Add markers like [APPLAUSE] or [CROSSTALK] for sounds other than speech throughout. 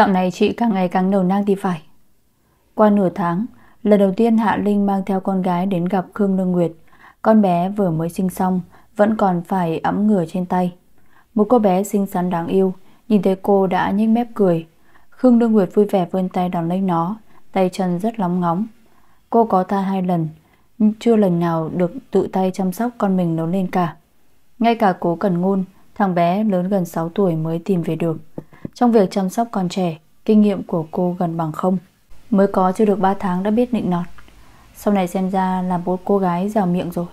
Dạo này chị càng ngày càng nở nang thì phải. Qua nửa tháng, Lần đầu tiên Hạ Linh mang theo con gái đến gặp Khương Lương Nguyệt. Con bé vừa mới sinh xong, Vẫn còn phải ẵm ngửa trên tay. Một cô bé xinh xắn đáng yêu, Nhìn thấy cô đã nhếch mép cười. Khương Lương Nguyệt vui vẻ vươn tay đón lấy nó, Tay chân rất lóng ngóng. Cô có thai hai lần Chưa lần nào được tự tay chăm sóc con mình lớn lên cả. Ngay cả cố cần ngôn, Thằng bé lớn gần 6 tuổi mới tìm về được. Trong việc chăm sóc con trẻ, Kinh nghiệm của cô gần bằng không. Mới có chưa được 3 tháng đã biết nịnh nọt. Sau này xem ra là một cô gái giàu miệng rồi.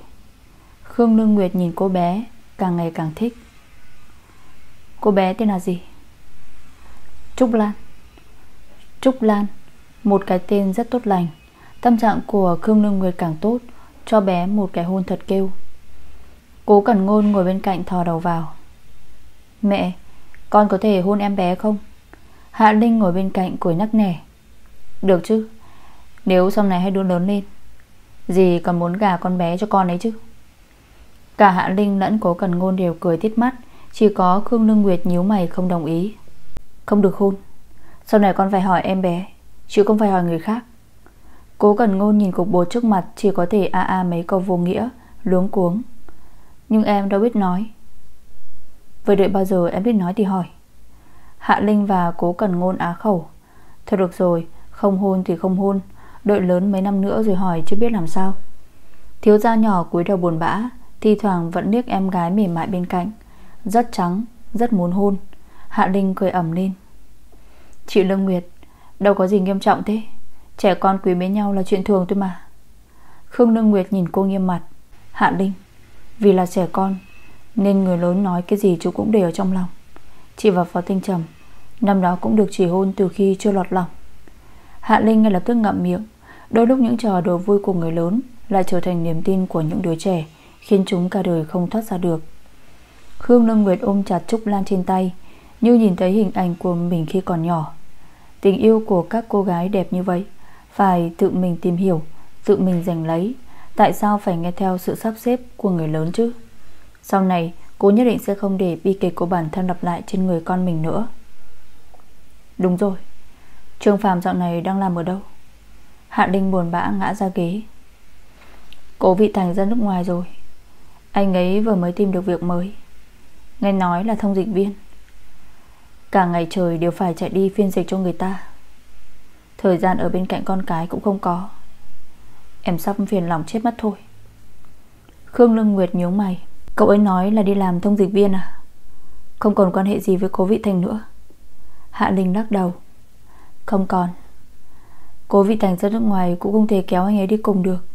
Khương Lương Nguyệt nhìn cô bé, Càng ngày càng thích. Cô bé tên là gì? Trúc Lan. Trúc Lan, Một cái tên rất tốt lành. Tâm trạng của Khương Lương Nguyệt càng tốt, Cho bé một cái hôn thật kêu. Cố Cẩn Ngôn ngồi bên cạnh thò đầu vào. Mẹ con có thể hôn em bé không? Hạ Linh ngồi bên cạnh cười nắc nẻ. Được chứ. Nếu sau này hai đứa lớn lên, Dì còn muốn gả con bé cho con ấy chứ? Cả Hạ Linh lẫn cố cần ngôn đều cười tít mắt, Chỉ có Khương Lương Nguyệt nhíu mày không đồng ý. Không được hôn. Sau này con phải hỏi em bé, Chứ không phải hỏi người khác. Cố cần ngôn nhìn cục bố trước mặt Chỉ có thể a a mấy câu vô nghĩa, Luống cuống. Nhưng em đâu biết nói. Vậy đợi bao giờ em biết nói thì hỏi. Hạ Linh và cố cần ngôn á khẩu. Thôi được rồi, Không hôn thì không hôn, Đợi lớn mấy năm nữa rồi hỏi chứ biết làm sao. Thiếu gia nhỏ cúi đầu buồn bã, Thi thoảng vẫn liếc em gái mềm mại bên cạnh. Rất trắng, Rất muốn hôn. Hạ Linh cười ẩm lên. Chị Lương Nguyệt, Đâu có gì nghiêm trọng thế. Trẻ con quý mến nhau là chuyện thường thôi mà. Khương Lương Nguyệt nhìn cô nghiêm mặt. Hạ Linh, Vì là trẻ con nên người lớn nói cái gì chú cũng để ở trong lòng. Chị và Phó Tinh Trầm, Năm đó cũng được chỉ hôn từ khi chưa lọt lòng. Hạ Linh ngay lập tức ngậm miệng, Đôi lúc những trò đùa vui của người lớn Lại trở thành niềm tin của những đứa trẻ, Khiến chúng cả đời không thoát ra được. Khương Lương Nguyệt ôm chặt Trúc Lan trên tay, Như nhìn thấy hình ảnh của mình khi còn nhỏ. Tình yêu của các cô gái đẹp như vậy, Phải tự mình tìm hiểu, Tự mình giành lấy, Tại sao phải nghe theo sự sắp xếp của người lớn chứ? Sau này, Cô nhất định sẽ không để bi kịch của bản thân lặp lại Trên người con mình nữa. Đúng rồi, Trương Phạm dạo này đang làm ở đâu? Hạ Linh buồn bã ngã ra ghế. Cố vị thành ra nước ngoài rồi. Anh ấy vừa mới tìm được việc mới. Nghe nói là thông dịch viên. Cả ngày trời đều phải chạy đi phiên dịch cho người ta. Thời gian ở bên cạnh con cái cũng không có. Em sắp phiền lòng chết mất thôi. Khương Lương Nguyệt nhớ mày. Cậu ấy nói là đi làm thông dịch viên à? Không còn quan hệ gì với cố vị thành nữa. Hạ Linh lắc đầu. Không còn. Cố vị thành ra nước ngoài cũng không thể kéo anh ấy đi cùng được.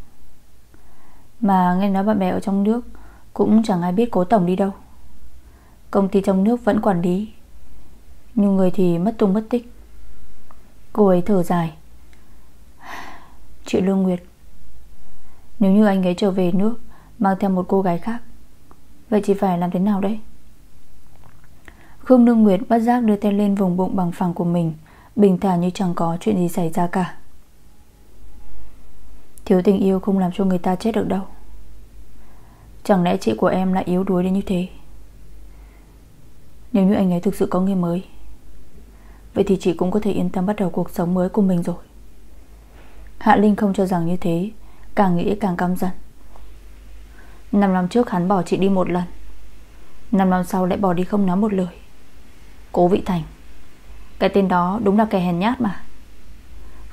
Mà nghe nói bạn bè ở trong nước Cũng chẳng ai biết cố tổng đi đâu. Công ty trong nước vẫn quản lý. Nhưng người thì mất tung mất tích. Cô ấy thở dài. Chị Lương Nguyệt. Nếu như anh ấy trở về nước, Mang theo một cô gái khác Vậy chị phải làm thế nào đây? Khương Nương Nguyệt bất giác đưa tay lên vùng bụng bằng phẳng của mình, Bình thản như chẳng có chuyện gì xảy ra cả. Thiếu tình yêu không làm cho người ta chết được đâu. Chẳng lẽ chị của em lại yếu đuối đến như thế? Nếu như anh ấy thực sự có người mới, Vậy thì chị cũng có thể yên tâm bắt đầu cuộc sống mới của mình rồi. Hạ Linh không cho rằng như thế, Càng nghĩ càng căm giận. Năm năm trước hắn bỏ chị đi một lần. Năm năm sau lại bỏ đi không nói một lời. Cố Vị Thành, Cái tên đó đúng là kẻ hèn nhát mà.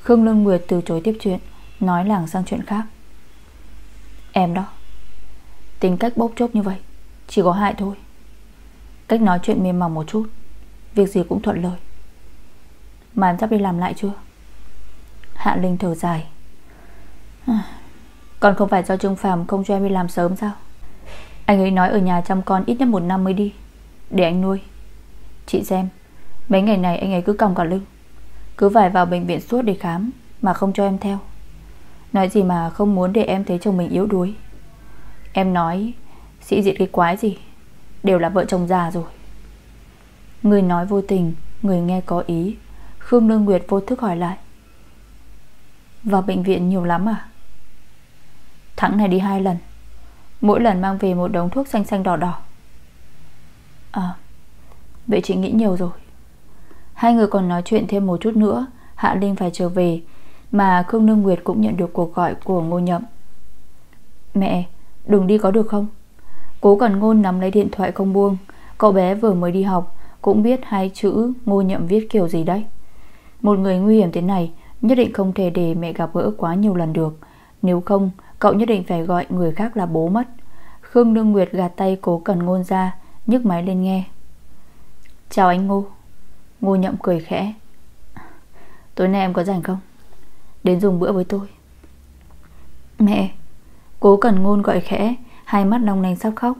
Khương Lương Nguyệt từ chối tiếp chuyện, Nói làng sang chuyện khác. Em đó, Tính cách bốc chốc như vậy, Chỉ có hại thôi. Cách nói chuyện mềm mỏng một chút, Việc gì cũng thuận lợi. Mà em sắp đi làm lại chưa? Hạ Linh thở dài. Còn không phải do Trương Phạm không cho em đi làm sớm sao? Anh ấy nói ở nhà chăm con ít nhất một năm mới đi. Để anh nuôi. Chị xem, Mấy ngày này anh ấy cứ còng cả lưng. Cứ phải vào bệnh viện suốt để khám Mà không cho em theo. Nói gì mà không muốn để em thấy chồng mình yếu đuối. Em nói, Sĩ diện cái quái gì? Đều là vợ chồng già rồi. Người nói vô tình, Người nghe có ý. Khương Lương Nguyệt vô thức hỏi lại. Vào bệnh viện nhiều lắm à? Thẳng này đi hai lần. Mỗi lần mang về một đống thuốc xanh xanh đỏ đỏ. À Vậy chị nghĩ nhiều rồi. Hai người còn nói chuyện thêm một chút nữa, Hạ Linh phải trở về, Mà Khương Nương Nguyệt cũng nhận được cuộc gọi của Ngô Nhậm. Mẹ, Đừng đi có được không? Cố cần ngôn nắm lấy điện thoại không buông. Cậu bé vừa mới đi học, Cũng biết hai chữ Ngô Nhậm viết kiểu gì đấy. Một người nguy hiểm thế này, Nhất định không thể để mẹ gặp gỡ quá nhiều lần được. Nếu không Cậu nhất định phải gọi người khác là bố mất. Khương Nương Nguyệt gạt tay cố cần ngôn ra, nhấc máy lên nghe. Chào anh Ngô. Ngô nhậm cười khẽ. Tối nay em có rảnh không? Đến dùng bữa với tôi. Mẹ, Cố cần ngôn gọi khẽ, Hai mắt long lanh sắp khóc.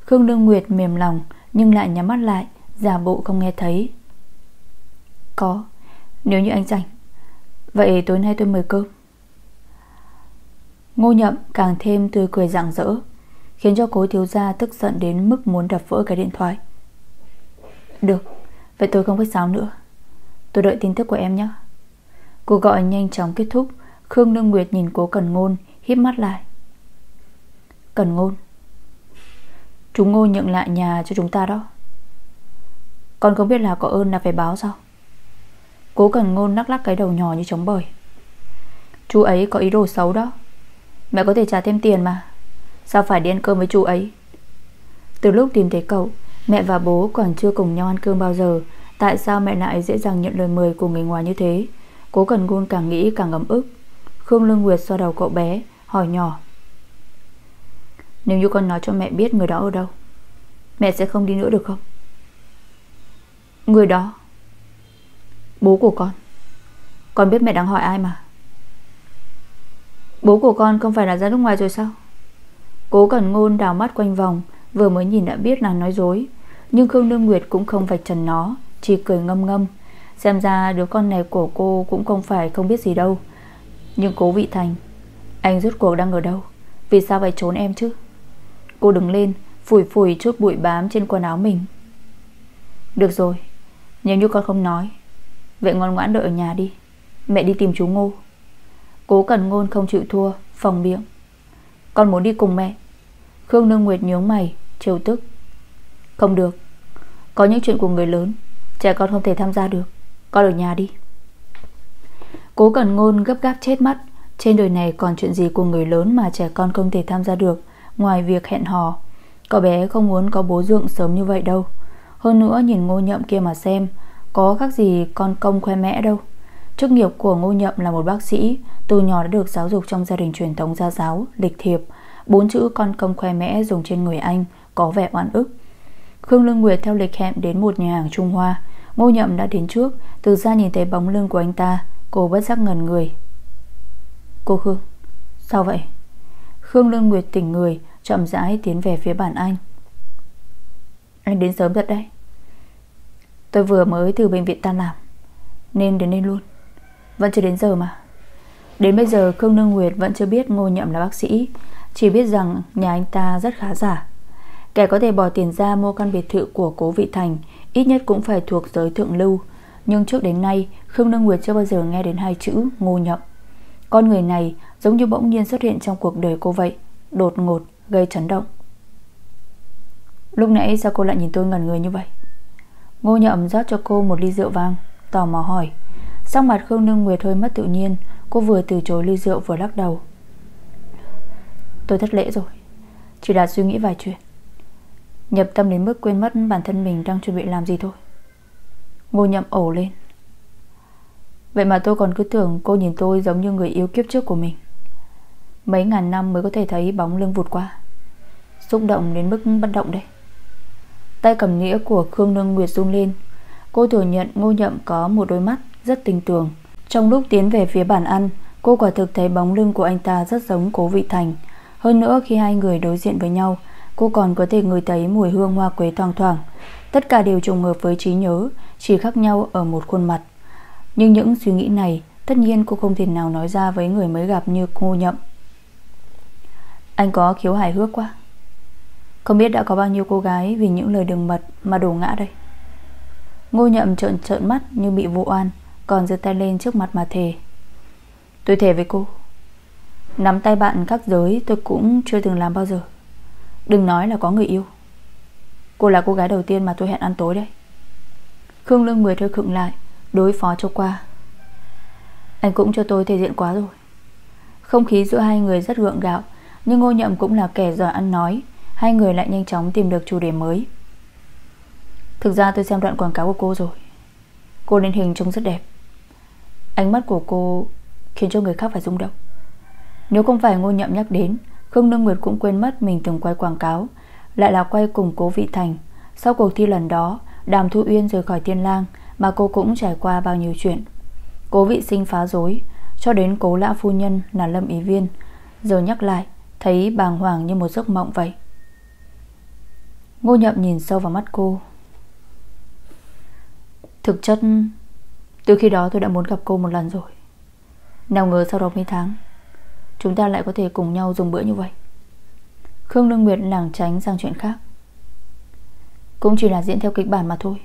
Khương Nương Nguyệt mềm lòng, Nhưng lại nhắm mắt lại, Giả bộ không nghe thấy. Có, Nếu như anh rảnh. Vậy tối nay tôi mời cơm. Ngô nhậm càng thêm tươi cười rạng rỡ, Khiến cho cố thiếu gia tức giận đến mức muốn đập vỡ cái điện thoại. Được, Vậy tôi không phải sáo nữa. Tôi đợi tin tức của em nhé. Cuộc gọi nhanh chóng kết thúc, Khương Nương Nguyệt nhìn cố Cần Ngôn, híp mắt lại. Cần Ngôn, chúng Ngô nhận lại nhà cho chúng ta đó. Con không biết là có ơn là phải báo sao? Cố Cần Ngôn lắc lắc cái đầu nhỏ như trống bời. Chú ấy có ý đồ xấu đó. Mẹ có thể trả thêm tiền mà. Sao phải đi ăn cơm với chú ấy? Từ lúc tìm thấy cậu, Mẹ và bố còn chưa cùng nhau ăn cơm bao giờ. Tại sao mẹ lại dễ dàng nhận lời mời của người ngoài như thế? Cố cần ngôn càng nghĩ càng ấm ức. Khương Lương Nguyệt xoa đầu cậu bé, Hỏi nhỏ. Nếu như con nói cho mẹ biết người đó ở đâu, Mẹ sẽ không đi nữa được không? Người đó, Bố của con. Con biết mẹ đang hỏi ai mà. Bố của con không phải là ra nước ngoài rồi sao? Cố Cẩn Ngôn đào mắt quanh vòng, Vừa mới nhìn đã biết là nói dối. Nhưng Khương đương Nguyệt cũng không vạch trần nó, Chỉ cười ngâm ngâm. Xem ra đứa con này của cô cũng không phải không biết gì đâu. Nhưng cố vị thành, Anh rốt cuộc đang ở đâu? Vì sao phải trốn em chứ? Cô đứng lên, Phủi phủi chút bụi bám trên quần áo mình. Được rồi, Nếu như con không nói, Vậy ngoan ngoãn đợi ở nhà đi. Mẹ đi tìm chú Ngô. Cố Cần Ngôn không chịu thua Phòng miệng. Con muốn đi cùng mẹ. Khương Nương Nguyệt nhướng mày, Trêu tức. Không được. Có những chuyện của người lớn, Trẻ con không thể tham gia được. Con ở nhà đi. Cố Cần Ngôn gấp gáp chết mắt. Trên đời này còn chuyện gì của người lớn Mà trẻ con không thể tham gia được, Ngoài việc hẹn hò? Cậu bé không muốn có bố dượng sớm như vậy đâu. Hơn nữa nhìn ngô nhậm kia mà xem, Có khác gì con công khoe mẽ đâu. Chức nghiệp của ngô nhậm là một bác sĩ. Từ nhỏ đã được giáo dục trong gia đình truyền thống gia giáo, Lịch thiệp. Bốn chữ con công khoe mẽ dùng trên người anh Có vẻ oan ức. Khương Lương Nguyệt theo lịch hẹn đến một nhà hàng Trung Hoa. Ngô Nhậm đã đến trước. Từ xa nhìn thấy bóng lưng của anh ta, Cô bất giác ngần người. Cô Khương, Sao vậy? Khương Lương Nguyệt tỉnh người, Chậm rãi tiến về phía bàn anh. Anh đến sớm thật đấy. Tôi vừa mới từ bệnh viện tan làm, Nên đến đây luôn. Vẫn chưa đến giờ mà. Đến bây giờ, Khương Nương Nguyệt vẫn chưa biết Ngô Nhậm là bác sĩ. Chỉ biết rằng nhà anh ta rất khá giả. Kẻ có thể bỏ tiền ra mua căn biệt thự của cố vị thành Ít nhất cũng phải thuộc giới thượng lưu. Nhưng trước đến nay, Khương Nương Nguyệt chưa bao giờ nghe đến hai chữ ngô nhậm. Con người này giống như bỗng nhiên xuất hiện trong cuộc đời cô vậy, Đột ngột, gây chấn động. Lúc nãy sao cô lại nhìn tôi ngẩn người như vậy? Ngô nhậm rót cho cô một ly rượu vang, Tò mò hỏi. Sắc mặt Khương Nương Nguyệt hơi mất tự nhiên, Cô vừa từ chối ly rượu vừa lắc đầu. Tôi thất lễ rồi, Chỉ là suy nghĩ vài chuyện. Nhập tâm đến mức quên mất bản thân mình đang chuẩn bị làm gì thôi. Ngô nhậm ổ lên. Vậy mà tôi còn cứ tưởng cô nhìn tôi giống như người yêu kiếp trước của mình. Mấy ngàn năm mới có thể thấy bóng lưng vụt qua. Xúc động đến mức bất động đây Tay cầm nghĩa của Khương Nương Nguyệt run lên. Cô thừa nhận ngô nhậm có một đôi mắt rất tinh tường. Trong lúc tiến về phía bàn ăn, Cô quả thực thấy bóng lưng của anh ta rất giống cố vị thành. Hơn nữa, khi hai người đối diện với nhau, Cô còn có thể ngửi thấy mùi hương hoa quế thoang thoảng. Tất cả đều trùng hợp với trí nhớ, Chỉ khác nhau ở một khuôn mặt. Nhưng những suy nghĩ này, Tất nhiên cô không thể nào nói ra với người mới gặp như cô nhậm. Anh có khiếu hài hước quá. Không biết đã có bao nhiêu cô gái Vì những lời đường mật mà đổ ngã đây. Ngô nhậm trợn trợn mắt như bị vụ oan. Còn giơ tay lên trước mặt mà thề. Tôi thề với cô, Nắm tay bạn các giới tôi cũng chưa từng làm bao giờ. Đừng nói là có người yêu. Cô là cô gái đầu tiên mà tôi hẹn ăn tối đấy. Khương Lương mười thôi khựng lại, Đối phó cho qua. Anh cũng cho tôi thể diện quá rồi. Không khí giữa hai người rất gượng gạo, Nhưng ngô nhậm cũng là kẻ giỏi ăn nói. Hai người lại nhanh chóng tìm được chủ đề mới. Thực ra tôi xem đoạn quảng cáo của cô rồi. Cô lên hình trông rất đẹp. Ánh mắt của cô Khiến cho người khác phải rung động. Nếu không phải ngô nhậm nhắc đến, Khương Nương Nguyệt cũng quên mất mình từng quay quảng cáo, Lại là quay cùng cố vị thành. Sau cuộc thi lần đó, Đàm Thu Uyên rời khỏi Tiên Lang Mà cô cũng trải qua bao nhiêu chuyện. Cố vị sinh phá rối, Cho đến cố lã phu nhân là Lâm Ý Viên, Giờ nhắc lại, Thấy bàng hoàng như một giấc mộng vậy. Ngô nhậm nhìn sâu vào mắt cô. Thực chất từ khi đó tôi đã muốn gặp cô một lần rồi. Nào ngờ sau đó mấy tháng, Chúng ta lại có thể cùng nhau dùng bữa như vậy. Khương Lương Nguyệt lảng tránh sang chuyện khác. Cũng chỉ là diễn theo kịch bản mà thôi.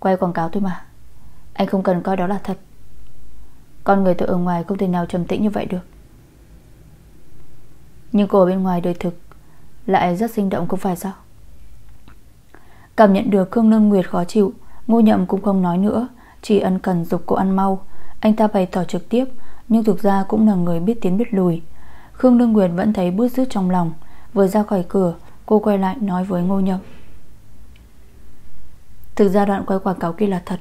Quay quảng cáo thôi mà. Anh không cần coi đó là thật. Con người tôi ở ngoài không thể nào trầm tĩnh như vậy được. Nhưng cô ở bên ngoài đời thực Lại rất sinh động không phải sao? Cảm nhận được Khương Lương Nguyệt khó chịu, Ngô nhậm cũng không nói nữa. Chỉ ân cần dục cô ăn mau. Anh ta bày tỏ trực tiếp, Nhưng thực ra cũng là người biết tiến biết lùi. Khương đương Nguyệt vẫn thấy bứt rứt trong lòng. Vừa ra khỏi cửa, Cô quay lại nói với Ngô Nhậm. Thực ra đoạn quay quảng cáo kia là thật.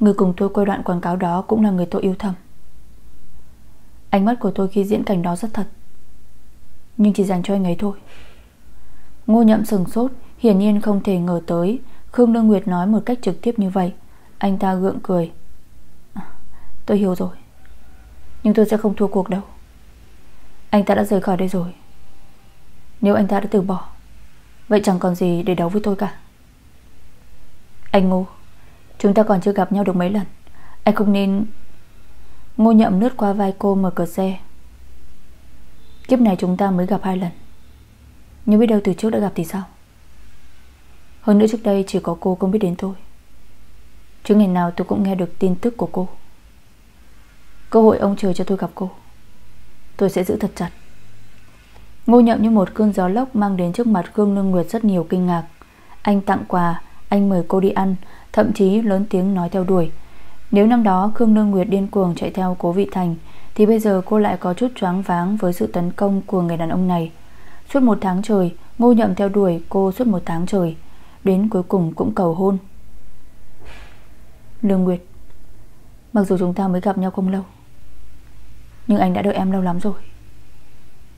Người cùng tôi quay đoạn quảng cáo đó Cũng là người tôi yêu thầm. Ánh mắt của tôi khi diễn cảnh đó rất thật. Nhưng chỉ dành cho anh ấy thôi. Ngô nhậm sừng sốt, Hiển nhiên không thể ngờ tới Khương đương Nguyệt nói một cách trực tiếp như vậy. Anh ta gượng cười. À, Tôi hiểu rồi. Nhưng tôi sẽ không thua cuộc đâu. Anh ta đã rời khỏi đây rồi. Nếu anh ta đã từ bỏ Vậy chẳng còn gì để đấu với tôi cả. Anh Ngô Chúng ta còn chưa gặp nhau được mấy lần. Anh không nên Ngô nhậm lướt qua vai cô mở cửa xe. Kiếp này chúng ta mới gặp hai lần. Nhưng biết đâu từ trước đã gặp thì sao? Hơn nữa trước đây chỉ có cô không biết đến tôi. Chứ ngày nào tôi cũng nghe được tin tức của cô. Cơ hội ông chờ cho tôi gặp cô. Tôi sẽ giữ thật chặt. Ngô nhậm như một cơn gió lốc Mang đến trước mặt Khương Lương Nguyệt rất nhiều kinh ngạc. Anh tặng quà, Anh mời cô đi ăn, Thậm chí lớn tiếng nói theo đuổi. Nếu năm đó Khương Lương Nguyệt điên cuồng chạy theo cố vị thành, Thì bây giờ cô lại có chút choáng váng Với sự tấn công của người đàn ông này. Suốt một tháng trời, Ngô nhậm theo đuổi cô suốt một tháng trời. Đến cuối cùng cũng cầu hôn. Lương Nguyệt, Mặc dù chúng ta mới gặp nhau không lâu, Nhưng anh đã đợi em lâu lắm rồi.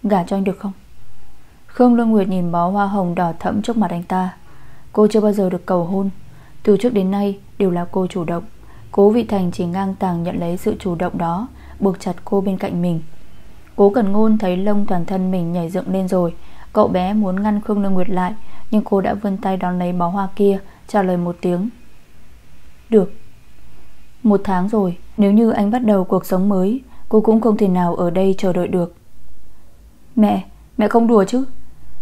Gả cho anh được không? Khương Lương Nguyệt nhìn bó hoa hồng đỏ thẫm trước mặt anh ta. Cô chưa bao giờ được cầu hôn. Từ trước đến nay đều là cô chủ động. Cố Vị Thành chỉ ngang tàng nhận lấy sự chủ động đó, Buộc chặt cô bên cạnh mình. Cố Cần Ngôn thấy lông toàn thân mình nhảy dựng lên rồi Cậu bé muốn ngăn Khương Lương Nguyệt lại, nhưng cô đã vươn tay đón lấy bó hoa kia, Trả lời một tiếng. Được. Một tháng rồi, Nếu như anh bắt đầu cuộc sống mới, Cô cũng không thể nào ở đây chờ đợi được. Mẹ Mẹ không đùa chứ?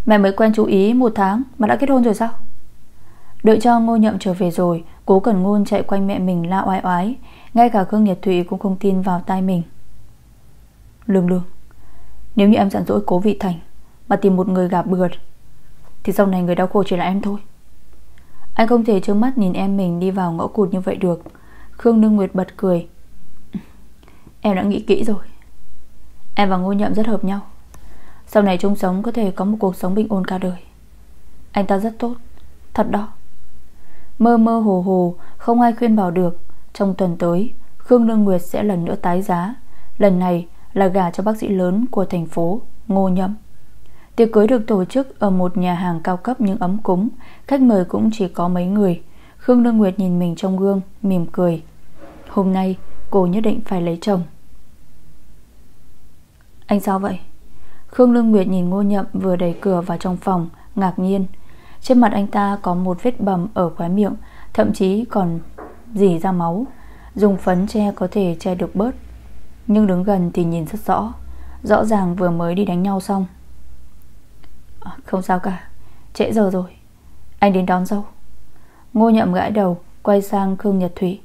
Mẹ mới quen chú ý một tháng, mà đã kết hôn rồi sao? Đợi cho ngô nhậm trở về rồi, Cố cần ngôn chạy quanh mẹ mình la oai oái, Ngay cả Khương Nhật Thụy cũng không tin vào tai mình. Lương lương, Nếu như em dặn dỗi cố vị thành mà tìm một người gà bượt, thì sau này người đau khổ chỉ là em thôi. Anh không thể trơ mắt nhìn em mình đi vào ngõ cụt như vậy được. Khương Nương Nguyệt bật cười. [LAUGHS] Em đã nghĩ kỹ rồi. Em và Ngô Nhậm rất hợp nhau. Sau này chung sống có thể có một cuộc sống bình ổn cả đời. Anh ta rất tốt. Thật đó. Mơ mơ hồ hồ Không ai khuyên bảo được. Trong tuần tới Khương Nương Nguyệt sẽ lần nữa tái giá. Lần này là gả cho bác sĩ lớn của thành phố Ngô Nhậm. Tiệc cưới được tổ chức ở một nhà hàng cao cấp nhưng ấm cúng. Khách mời cũng chỉ có mấy người. Khương Lương Nguyệt nhìn mình trong gương, Mỉm cười. Hôm nay, cô nhất định phải lấy chồng. Anh sao vậy? Khương Lương Nguyệt nhìn Ngô Nhậm vừa đẩy cửa vào trong phòng, Ngạc nhiên. Trên mặt anh ta có một vết bầm ở khóe miệng, Thậm chí còn dì ra máu. Dùng phấn che có thể che được bớt. Nhưng đứng gần thì nhìn rất rõ. Rõ ràng vừa mới đi đánh nhau xong không sao cả. Trễ giờ rồi. Anh đến đón dâu. Ngô nhậm gãi đầu, Quay sang Khương Nhật Thủy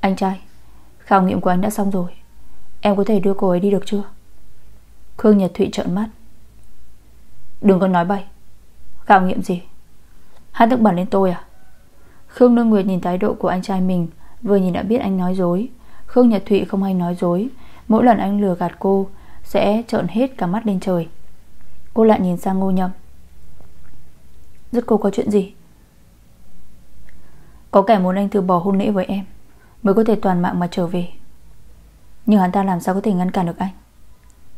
Anh trai, Khảo nghiệm của anh đã xong rồi. Em có thể đưa cô ấy đi được chưa? Khương Nhật Thụy trợn mắt. Đừng có nói bậy. Khảo nghiệm gì? Hắn tức bẩn lên tôi à? Khương Nương Nguyệt nhìn thái độ của anh trai mình, Vừa nhìn đã biết anh nói dối. Khương Nhật Thụy không hay nói dối. Mỗi lần anh lừa gạt cô, Sẽ trợn hết cả mắt lên trời. Cô lại nhìn sang ngô nhậm. Rất cô có chuyện gì? Có kẻ muốn anh từ bỏ hôn lễ với em, Mới có thể toàn mạng mà trở về. Nhưng hắn ta làm sao có thể ngăn cản được anh?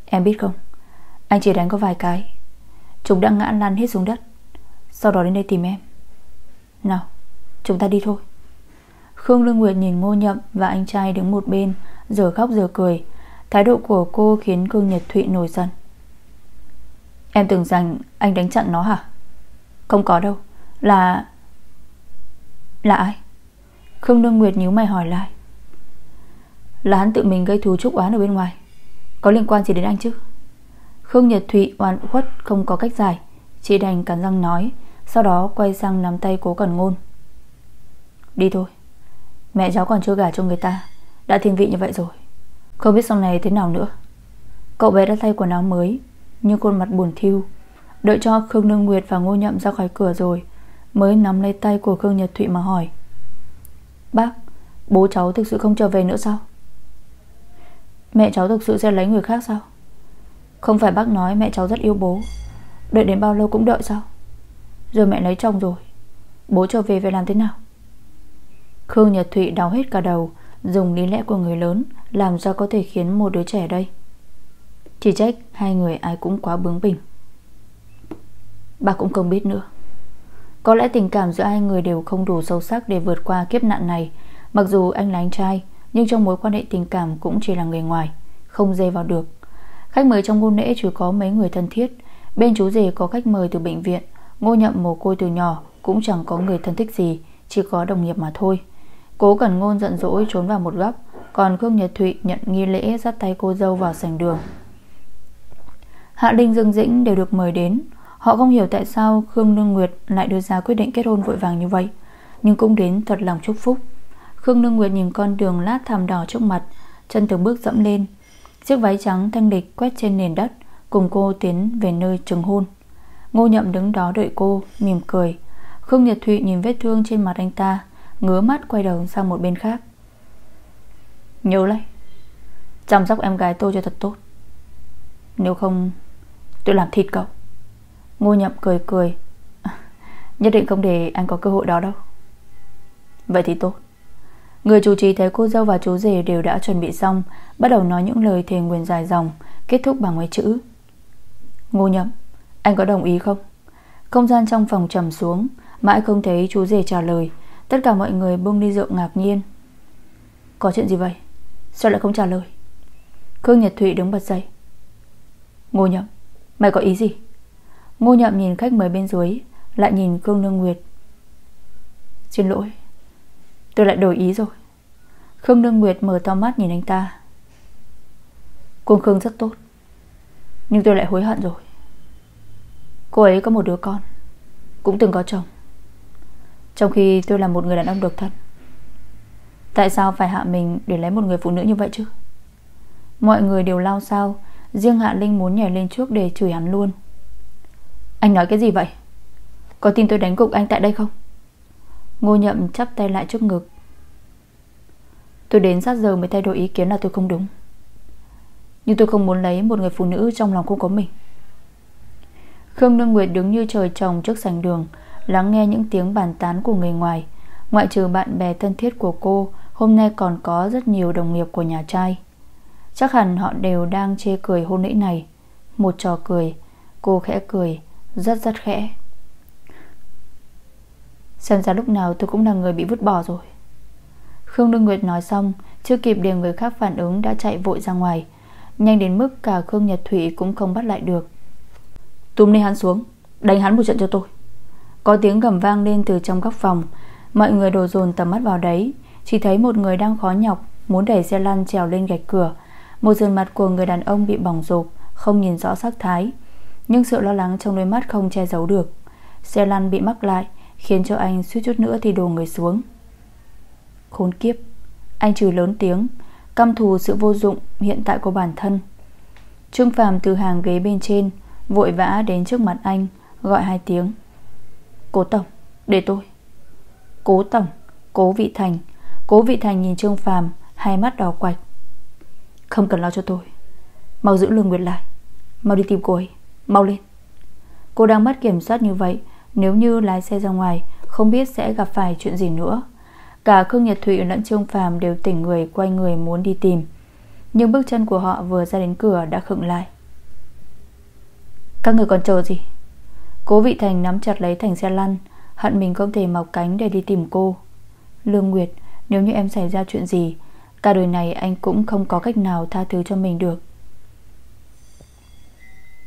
Em biết không? Anh chỉ đánh có vài cái. Chúng đã ngã lăn hết xuống đất. Sau đó đến đây tìm em. Nào, chúng ta đi thôi. Khương Lương Nguyệt nhìn Ngô Nhậm và anh trai đứng một bên, Giờ khóc giờ cười. Thái độ của cô khiến Khương Nhật Thụy nổi giận. Em tưởng rằng anh đánh chặn nó hả? Không có đâu. Là Là ai? Khương Lương Nguyệt nhíu mày hỏi lại. Là hắn tự mình gây thù trúc oán ở bên ngoài. Có liên quan gì đến anh chứ? Khương Nhật Thụy oan khuất không có cách giải. Chỉ đành cắn răng nói, Sau đó quay sang nắm tay cố cẩn ngôn. Đi thôi. Mẹ cháu còn chưa gả cho người ta. Đã thiên vị như vậy rồi. Không biết sau này thế nào nữa. Cậu bé đã thay quần áo mới. Nhưng khuôn mặt buồn thiêu Đợi cho Khương Nương Nguyệt và Ngô Nhậm ra khỏi cửa rồi, Mới nắm lấy tay của Khương Nhật Thụy mà hỏi. Bác, Bố cháu thực sự không trở về nữa sao? Mẹ cháu thực sự sẽ lấy người khác sao? Không phải bác nói mẹ cháu rất yêu bố. Đợi đến bao lâu cũng đợi sao? Giờ mẹ lấy chồng rồi. Bố trở về phải làm thế nào? Khương Nhật Thụy đau hết cả đầu, Dùng lý lẽ của người lớn Làm sao có thể khiến một đứa trẻ đây? Chỉ trách hai người ai cũng quá bướng bỉnh. Bà cũng không biết nữa. Có lẽ tình cảm giữa hai người đều không đủ sâu sắc Để vượt qua kiếp nạn này. Mặc dù anh là anh trai, Nhưng trong mối quan hệ tình cảm cũng chỉ là người ngoài, Không dây vào được. Khách mời trong ngôn lễ chỉ có mấy người thân thiết. Bên chú rể có khách mời từ bệnh viện. Ngô nhậm mồ côi từ nhỏ Cũng chẳng có người thân thích gì, Chỉ có đồng nghiệp mà thôi. Cố Cẩn Ngôn giận dỗi trốn vào một góc, Còn Khương Nhật Thụy nhận nghi lễ Dắt tay cô dâu vào sảnh đường. Hạ Đinh, Dương Dĩnh đều được mời đến. Họ không hiểu tại sao Khương Nương Nguyệt lại đưa ra quyết định kết hôn vội vàng như vậy, Nhưng cũng đến thật lòng chúc phúc. Khương Nương Nguyệt nhìn con đường lát thảm đỏ trước mặt, Chân từng bước dẫm lên. Chiếc váy trắng thanh lịch quét trên nền đất, Cùng cô tiến về nơi trừng hôn. Ngô Nhậm đứng đó đợi cô, Mỉm cười. Khương Nhật Thụy nhìn vết thương trên mặt anh ta, Ngứa mắt quay đầu sang một bên khác. Nhớ lấy Chăm sóc em gái tôi cho thật tốt. Nếu không Tôi làm thịt cậu. Ngô nhậm cười cười. [LAUGHS] Nhất định không để anh có cơ hội đó đâu. Vậy thì tốt. Người chủ trì thấy cô dâu và chú rể đều đã chuẩn bị xong, Bắt đầu nói những lời thề nguyền dài dòng, Kết thúc bằng mấy chữ. Ngô nhậm, Anh có đồng ý không? Không gian trong phòng trầm xuống, Mãi không thấy chú rể trả lời. Tất cả mọi người buông đi rượu ngạc nhiên. Có chuyện gì vậy? Sao lại không trả lời? Khương Nhật Thụy đứng bật dậy. Ngô Nhậm Mày có ý gì? Ngô Nhậm nhìn khách mời bên dưới, Lại nhìn Cương Nương Nguyệt. Xin lỗi, Tôi lại đổi ý rồi. Khương Nương Nguyệt mở to mắt nhìn anh ta. Cô Khương rất tốt, Nhưng tôi lại hối hận rồi. Cô ấy có một đứa con, Cũng từng có chồng. Trong khi tôi là một người đàn ông độc thân, Tại sao phải hạ mình Để lấy một người phụ nữ như vậy chứ? Mọi người đều lao sao Riêng Hạ Linh muốn nhảy lên trước để chửi hắn luôn. Anh nói cái gì vậy? Có tin tôi đánh gục anh tại đây không? Ngô nhậm chắp tay lại trước ngực. Tôi đến sát giờ mới thay đổi ý kiến là tôi không đúng. Nhưng tôi không muốn lấy một người phụ nữ trong lòng cô có mình. Khương Nương Nguyệt đứng như trời trồng trước sảnh đường, Lắng nghe những tiếng bàn tán của người ngoài, Ngoại trừ bạn bè thân thiết của cô, Hôm nay còn có rất nhiều đồng nghiệp của nhà trai. Chắc hẳn họ đều đang chê cười hôn lễ này. Một trò cười. Cô khẽ cười, Rất rất khẽ. Xem ra lúc nào tôi cũng là người bị vứt bỏ rồi. Khương Đương Nguyệt nói xong, Chưa kịp để người khác phản ứng đã chạy vội ra ngoài. Nhanh đến mức cả Khương Nhật Thủy cũng không bắt lại được. Túm lấy hắn xuống, Đánh hắn một trận cho tôi. Có tiếng gầm vang lên từ trong góc phòng. Mọi người đổ dồn tầm mắt vào đấy. Chỉ thấy một người đang khó nhọc, Muốn đẩy xe lăn trèo lên gạch cửa. Một sườn mặt của người đàn ông bị bỏng rộp, Không nhìn rõ sắc thái. Nhưng sự lo lắng trong đôi mắt không che giấu được. Xe lăn bị mắc lại, Khiến cho anh suýt chút nữa thì đổ người xuống. Khốn kiếp. Anh chửi lớn tiếng, Căm thù sự vô dụng hiện tại của bản thân. Trương Phàm từ hàng ghế bên trên, Vội vã đến trước mặt anh, Gọi hai tiếng. Cố Tổng, để tôi. Cố Tổng, Cố Vị Thành. Cố Vị Thành nhìn Trương Phàm, Hai mắt đỏ quạch. Không cần lo cho tôi. Mau giữ Lương Nguyệt lại. Mau đi tìm cô ấy. Mau lên. Cô đang mất kiểm soát như vậy, Nếu như lái xe ra ngoài, Không biết sẽ gặp phải chuyện gì nữa. Cả Khương Nhật Thụy lẫn Trương Phàm đều tỉnh người, quay người muốn đi tìm. Nhưng bước chân của họ vừa ra đến cửa đã khựng lại. Các người còn chờ gì? Cố Vị Thành nắm chặt lấy thành xe lăn, Hận mình không thể mọc cánh để đi tìm cô. Lương Nguyệt, Nếu như em xảy ra chuyện gì Cả đời này anh cũng không có cách nào tha thứ cho mình được.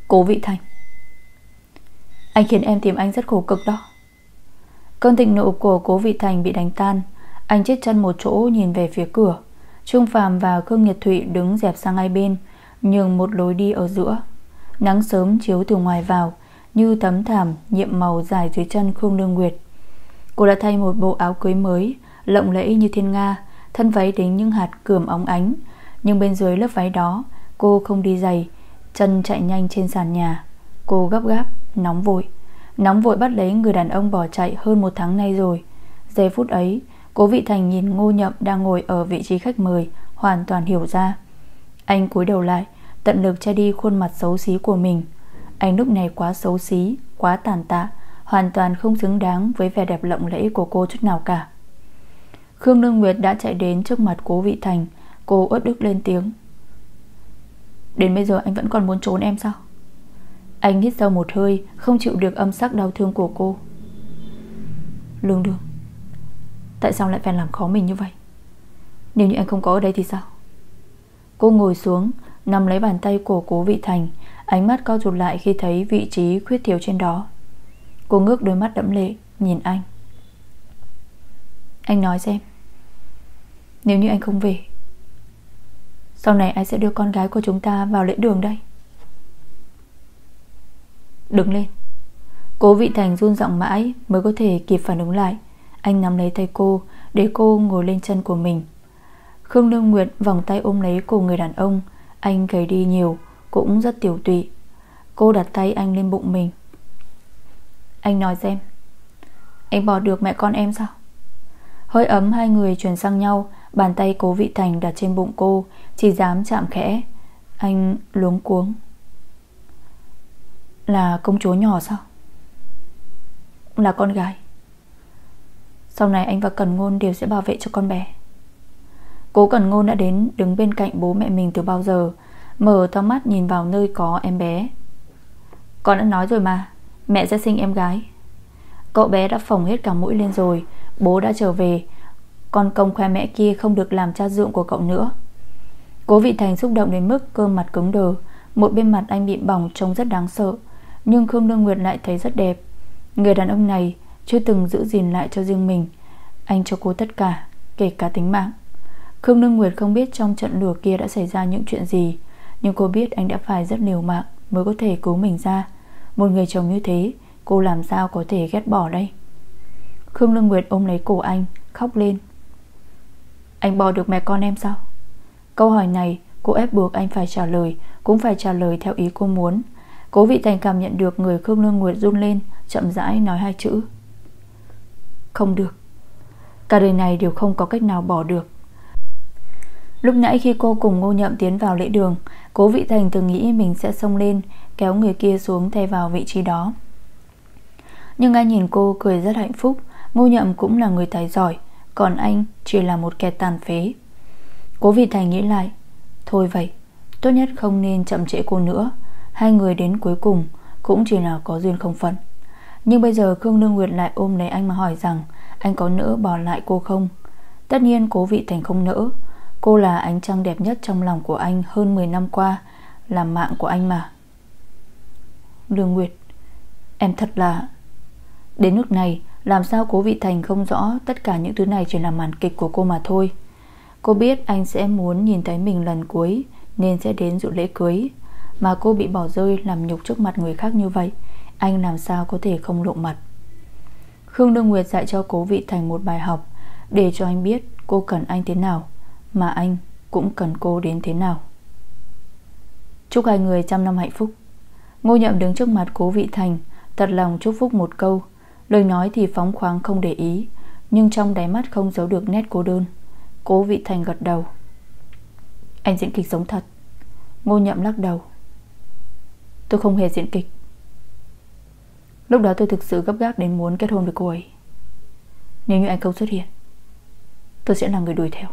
Cố Vị Thành. Anh khiến em tìm anh rất khổ cực đó. Cơn thịnh nộ của cố Vị Thành bị đánh tan, Anh chết chân một chỗ nhìn về phía cửa. Trung Phạm và Khương Nhật Thụy đứng dẹp sang hai bên, Nhường một lối đi ở giữa. Nắng sớm chiếu từ ngoài vào, Như tấm thảm nhiệm màu dài dưới chân Khương Lương Nguyệt. Cô đã thay một bộ áo cưới mới, Lộng lẫy như thiên nga Thân váy đến những hạt cườm óng ánh. Nhưng bên dưới lớp váy đó Cô không đi giày Chân chạy nhanh trên sàn nhà. Cô gấp gáp, nóng vội. Nóng vội bắt lấy người đàn ông bỏ chạy hơn một tháng nay rồi. Giây phút ấy Cố Vị Thành nhìn Ngô Nhậm đang ngồi ở vị trí khách mời Hoàn toàn hiểu ra. Anh cúi đầu lại Tận lực che đi khuôn mặt xấu xí của mình. Anh lúc này quá xấu xí Quá tàn tạ Hoàn toàn không xứng đáng với vẻ đẹp lộng lẫy của cô chút nào cả. Khương Nương Nguyệt đã chạy đến trước mặt cố Vị Thành. Cô ớt ức lên tiếng. Đến bây giờ anh vẫn còn muốn trốn em sao? Anh hít sâu một hơi, Không chịu được âm sắc đau thương của cô. Lương Đường, Tại sao lại phải làm khó mình như vậy? Nếu như anh không có ở đây thì sao? Cô ngồi xuống, Nắm lấy bàn tay của cố vị thành. Ánh mắt co rụt lại khi thấy vị trí khuyết thiếu trên đó. Cô ngước đôi mắt đẫm lệ, Nhìn anh. Anh nói xem. Nếu như anh không về, Sau này anh sẽ đưa con gái của chúng ta vào lễ đường đây. Đứng lên. Cố vị thành run giọng mãi Mới có thể kịp phản ứng lại. Anh nắm lấy tay cô, Để cô ngồi lên chân của mình. Khương Lương Nguyệt vòng tay ôm lấy cổ người đàn ông. Anh gầy đi nhiều, Cũng rất tiểu tụy. Cô đặt tay anh lên bụng mình. Anh nói xem Anh bỏ được mẹ con em sao? Hơi ấm hai người chuyển sang nhau, Bàn tay cố vị thành đặt trên bụng cô, Chỉ dám chạm khẽ. Anh luống cuống. Là công chúa nhỏ sao? Là con gái. Sau này anh và Cần Ngôn đều sẽ bảo vệ cho con bé. Cố Cần Ngôn đã đến đứng bên cạnh bố mẹ mình từ bao giờ, Mở to mắt nhìn vào nơi có em bé. Con đã nói rồi mà, Mẹ sẽ sinh em gái. Cậu bé đã phồng hết cả mũi lên rồi Bố đã trở về. Con công khoe mẹ kia không được làm cha dượng của cậu nữa. Cố vị thành xúc động đến mức cơ mặt cứng đờ. Một bên mặt anh bị bỏng trông rất đáng sợ, Nhưng Khương Đương Nguyệt lại thấy rất đẹp. Người đàn ông này chưa từng giữ gìn lại cho riêng mình, Anh cho cô tất cả, Kể cả tính mạng. Khương Đương Nguyệt không biết trong trận lửa kia đã xảy ra những chuyện gì, Nhưng cô biết anh đã phải rất liều mạng Mới có thể cứu mình ra. Một người chồng như thế, Cô làm sao có thể ghét bỏ đây? Khương Lương Nguyệt ôm lấy cổ anh, Khóc lên. Anh bỏ được mẹ con em sao? Câu hỏi này, cô ép buộc anh phải trả lời, Cũng phải trả lời theo ý cô muốn. Cố vị thành cảm nhận được người Khương Lương Nguyệt run lên, Chậm rãi nói hai chữ. Không được. Cả đời này đều không có cách nào bỏ được. Lúc nãy khi cô cùng ngô nhậm tiến vào lễ đường, Cố vị thành từng nghĩ mình sẽ xông lên, Kéo người kia xuống thay vào vị trí đó. Nhưng anh nhìn cô cười rất hạnh phúc. Ngô nhậm cũng là người tài giỏi, Còn anh chỉ là một kẻ tàn phế. Cố vị thành nghĩ lại, Thôi vậy, Tốt nhất không nên chậm trễ cô nữa, Hai người đến cuối cùng Cũng chỉ là có duyên không phận. Nhưng bây giờ Khương Nương Nguyệt lại ôm lấy anh mà hỏi rằng, Anh có nỡ bỏ lại cô không? Tất nhiên cố vị thành không nỡ. Cô là ánh trăng đẹp nhất trong lòng của anh Hơn 10 năm qua, Là mạng của anh mà. Đường Nguyệt, Em thật là, Đến lúc này làm sao cố vị thành không rõ Tất cả những thứ này chỉ là màn kịch của cô mà thôi. Cô biết anh sẽ muốn nhìn thấy mình lần cuối, Nên sẽ đến dự lễ cưới. Mà cô bị bỏ rơi làm nhục trước mặt người khác như vậy, Anh làm sao có thể không lộ mặt? Khương Đương Nguyệt dạy cho cố vị thành một bài học, Để cho anh biết cô cần anh thế nào, Mà anh cũng cần cô đến thế nào. Chúc hai người trăm năm hạnh phúc. Ngô nhậm đứng trước mặt cố vị thành, Thật lòng chúc phúc một câu Lời nói thì phóng khoáng không để ý, Nhưng trong đáy mắt không giấu được nét cô đơn. Cố vị thành gật đầu. Anh diễn kịch giống thật. Ngô nhậm lắc đầu. Tôi không hề diễn kịch. Lúc đó tôi thực sự gấp gáp đến muốn kết hôn với cô ấy. Nếu như anh không xuất hiện, Tôi sẽ là người đuổi theo.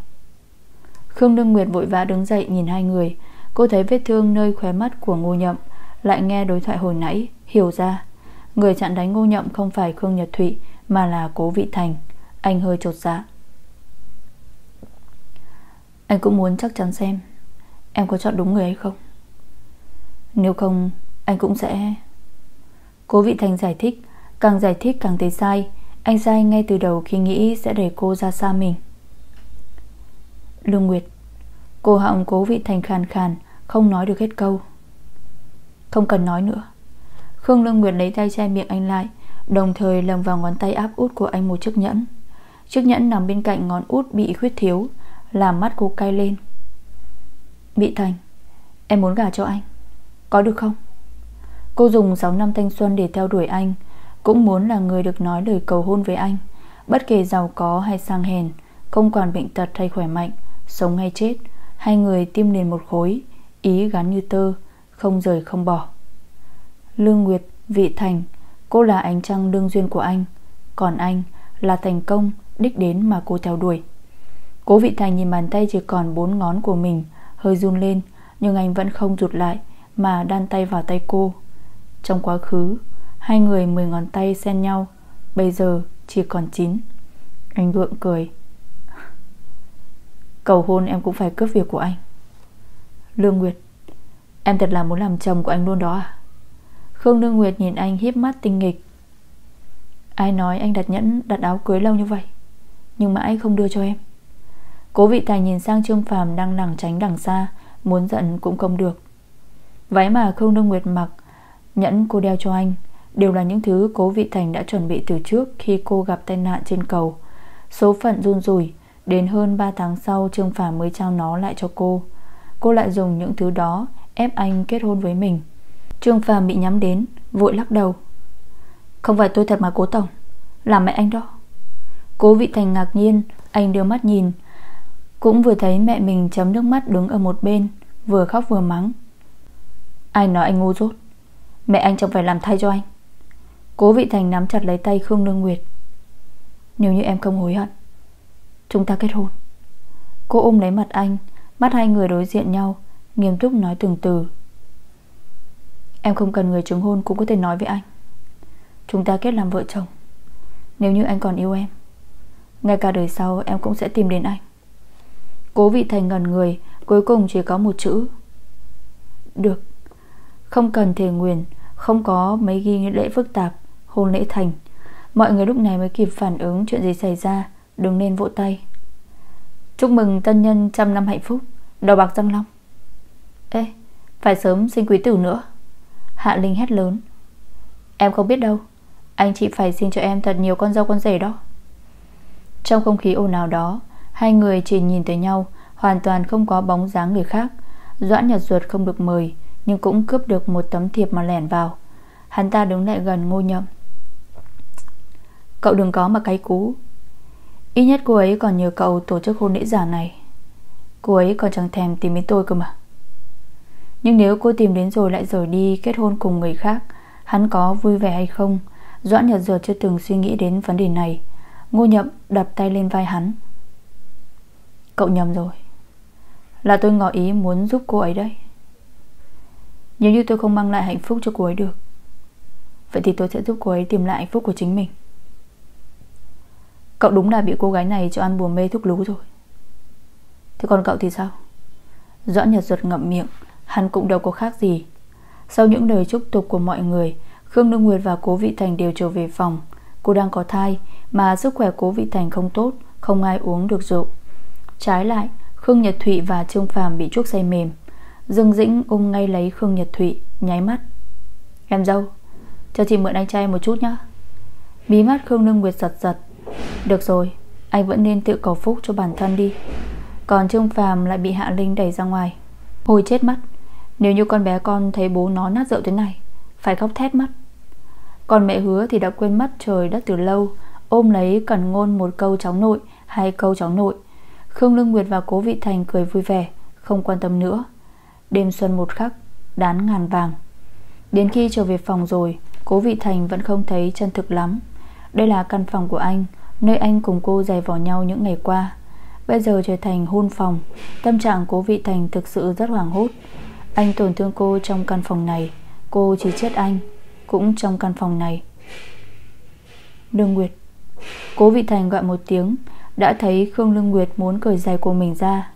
Khương Đương Nguyệt vội vã đứng dậy nhìn hai người. Cô thấy vết thương nơi khóe mắt của Ngô Nhậm, Lại nghe đối thoại hồi nãy, Hiểu ra Người chặn đánh Ngô Nhậm không phải Khương Nhật Thụy, Mà là Cố Vị Thành. Anh hơi trột dạ. Anh cũng muốn chắc chắn xem, Em có chọn đúng người hay không. Nếu không, Anh cũng sẽ Cố Vị Thành giải thích, Càng giải thích càng thấy sai. Anh sai ngay từ đầu khi nghĩ sẽ đẩy cô ra xa mình. Lương Nguyệt, Cô họng cố vị thành khàn khàn, Không nói được hết câu. Không cần nói nữa. Khương Lương Nguyệt lấy tay che miệng anh lại, Đồng thời lầm vào ngón tay áp út của anh một chiếc nhẫn. Chiếc nhẫn nằm bên cạnh ngón út bị khuyết thiếu, Làm mắt cô cay lên. Bị Thành, Em muốn gả cho anh, Có được không? Cô dùng 6 năm thanh xuân để theo đuổi anh, Cũng muốn là người được nói lời cầu hôn với anh. Bất kể giàu có hay sang hèn, Không quản bệnh tật hay khỏe mạnh, Sống hay chết, Hai người tim liền một khối, Ý gắn như tơ, Không rời không bỏ. Lương Nguyệt, Vị Thành. Cô là ánh trăng đương duyên của anh. Còn anh là thành công Đích đến mà cô theo đuổi. Cố Vị Thành nhìn bàn tay chỉ còn bốn ngón của mình Hơi run lên Nhưng anh vẫn không rụt lại Mà đan tay vào tay cô. Trong quá khứ Hai người mười ngón tay xen nhau Bây giờ chỉ còn chín. Anh gượng cười. Cầu hôn em cũng phải cướp việc của anh. Lương Nguyệt Em thật là muốn làm chồng của anh luôn đó à? Khương Nương Nguyệt nhìn anh hiếp mắt tinh nghịch. Ai nói anh đặt nhẫn, Đặt áo cưới lâu như vậy? Nhưng mà anh không đưa cho em. Cố vị tài nhìn sang Trương Phàm đang lẳng tránh đằng xa, Muốn giận cũng không được. Váy mà Khương Nương Nguyệt mặc, Nhẫn cô đeo cho anh, Đều là những thứ cố vị thành đã chuẩn bị từ trước Khi cô gặp tai nạn trên cầu. Số phận run rủi, Đến hơn 3 tháng sau Trương Phàm mới trao nó lại cho cô. Cô lại dùng những thứ đó Ép anh kết hôn với mình. Trương Phàm bị nhắm đến, Vội lắc đầu. Không phải tôi thật mà cố tổng, Là mẹ anh đó. Cố vị thành ngạc nhiên, Anh đưa mắt nhìn, Cũng vừa thấy mẹ mình chấm nước mắt đứng ở một bên, Vừa khóc vừa mắng. Ai nói anh ngu dốt? Mẹ anh chẳng phải làm thay cho anh. Cố vị thành nắm chặt lấy tay Khương Nương Nguyệt. Nếu như em không hối hận, Chúng ta kết hôn. Cô ôm lấy mặt anh, Mắt hai người đối diện nhau, Nghiêm túc nói từng từ. Em không cần người chứng hôn cũng có thể nói với anh. Chúng ta kết làm vợ chồng. Nếu như anh còn yêu em, Ngay cả đời sau em cũng sẽ tìm đến anh. Cố vị thành ngần người, Cuối cùng chỉ có một chữ. Được, Không cần thề nguyền, Không có mấy ghi lễ phức tạp, Hôn lễ thành. Mọi người lúc này mới kịp phản ứng chuyện gì xảy ra Đừng nên vỗ tay. Chúc mừng tân nhân trăm năm hạnh phúc, Đầu bạc răng long. Ê, phải sớm sinh quý tử nữa. Hạ Linh hét lớn. Em không biết đâu. Anh chị phải xin cho em thật nhiều con dâu con rể đó. Trong không khí ồn ào đó, Hai người chỉ nhìn tới nhau, Hoàn toàn không có bóng dáng người khác. Doãn Nhật Duật không được mời, Nhưng cũng cướp được một tấm thiệp mà lẻn vào. Hắn ta đứng lại gần ngô nhậm. Cậu đừng có mà cái cú. Ít nhất cô ấy còn nhờ cậu tổ chức hôn lễ giả này. Cô ấy còn chẳng thèm tìm đến tôi cơ mà. Nhưng nếu cô tìm đến rồi lại rời đi, Kết hôn cùng người khác, Hắn có vui vẻ hay không? Doãn Nhật duật chưa từng suy nghĩ đến vấn đề này. Ngô Nhậm đập tay lên vai hắn. Cậu nhầm rồi. Là tôi ngỏ ý muốn giúp cô ấy đấy. Nếu như tôi không mang lại hạnh phúc cho cô ấy được, Vậy thì tôi sẽ giúp cô ấy tìm lại hạnh phúc của chính mình. Cậu đúng là bị cô gái này cho ăn bùa mê thuốc lú rồi. Thế còn cậu thì sao? Doãn Nhật duật ngậm miệng. Hắn cũng đâu có khác gì. Sau những lời chúc tục của mọi người, Khương Đức Nguyệt và Cố Vị Thành đều trở về phòng. Cô đang có thai, Mà sức khỏe Cố Vị Thành không tốt, Không ai uống được rượu. Trái lại, Khương Nhật Thụy và Trương Phàm bị chuốc say mềm. Dương Dĩnh ôm ngay lấy Khương Nhật Thụy, Nháy mắt. Em dâu, Cho chị mượn anh trai một chút nhé Bí mắt Khương Nương Nguyệt giật giật. Được rồi, Anh vẫn nên tự cầu phúc cho bản thân đi. Còn Trương Phàm lại bị Hạ Linh đẩy ra ngoài. Hồi chết mất nếu như con bé con thấy bố nó nát rượu thế này, Phải khóc thét mất Còn mẹ hứa thì đã quên mất trời đất từ lâu, Ôm lấy cần ngôn một câu cháu nội hai câu cháu nội. Khương Lương Nguyệt và Cố Vị Thành cười vui vẻ, Không quan tâm nữa. Đêm xuân một khắc, Đán ngàn vàng. Đến khi trở về phòng rồi, Cố Vị Thành vẫn không thấy chân thực lắm. Đây là căn phòng của anh, Nơi anh cùng cô giày vò nhau những ngày qua. Bây giờ trở thành hôn phòng, Tâm trạng Cố Vị Thành thực sự rất hoảng hốt. Anh tổn thương cô trong căn phòng này. Cô chỉ chết anh, Cũng trong căn phòng này. Lương Nguyệt. Cố Vị Thành gọi một tiếng, Đã thấy Khương Lương Nguyệt muốn cởi giày của mình ra.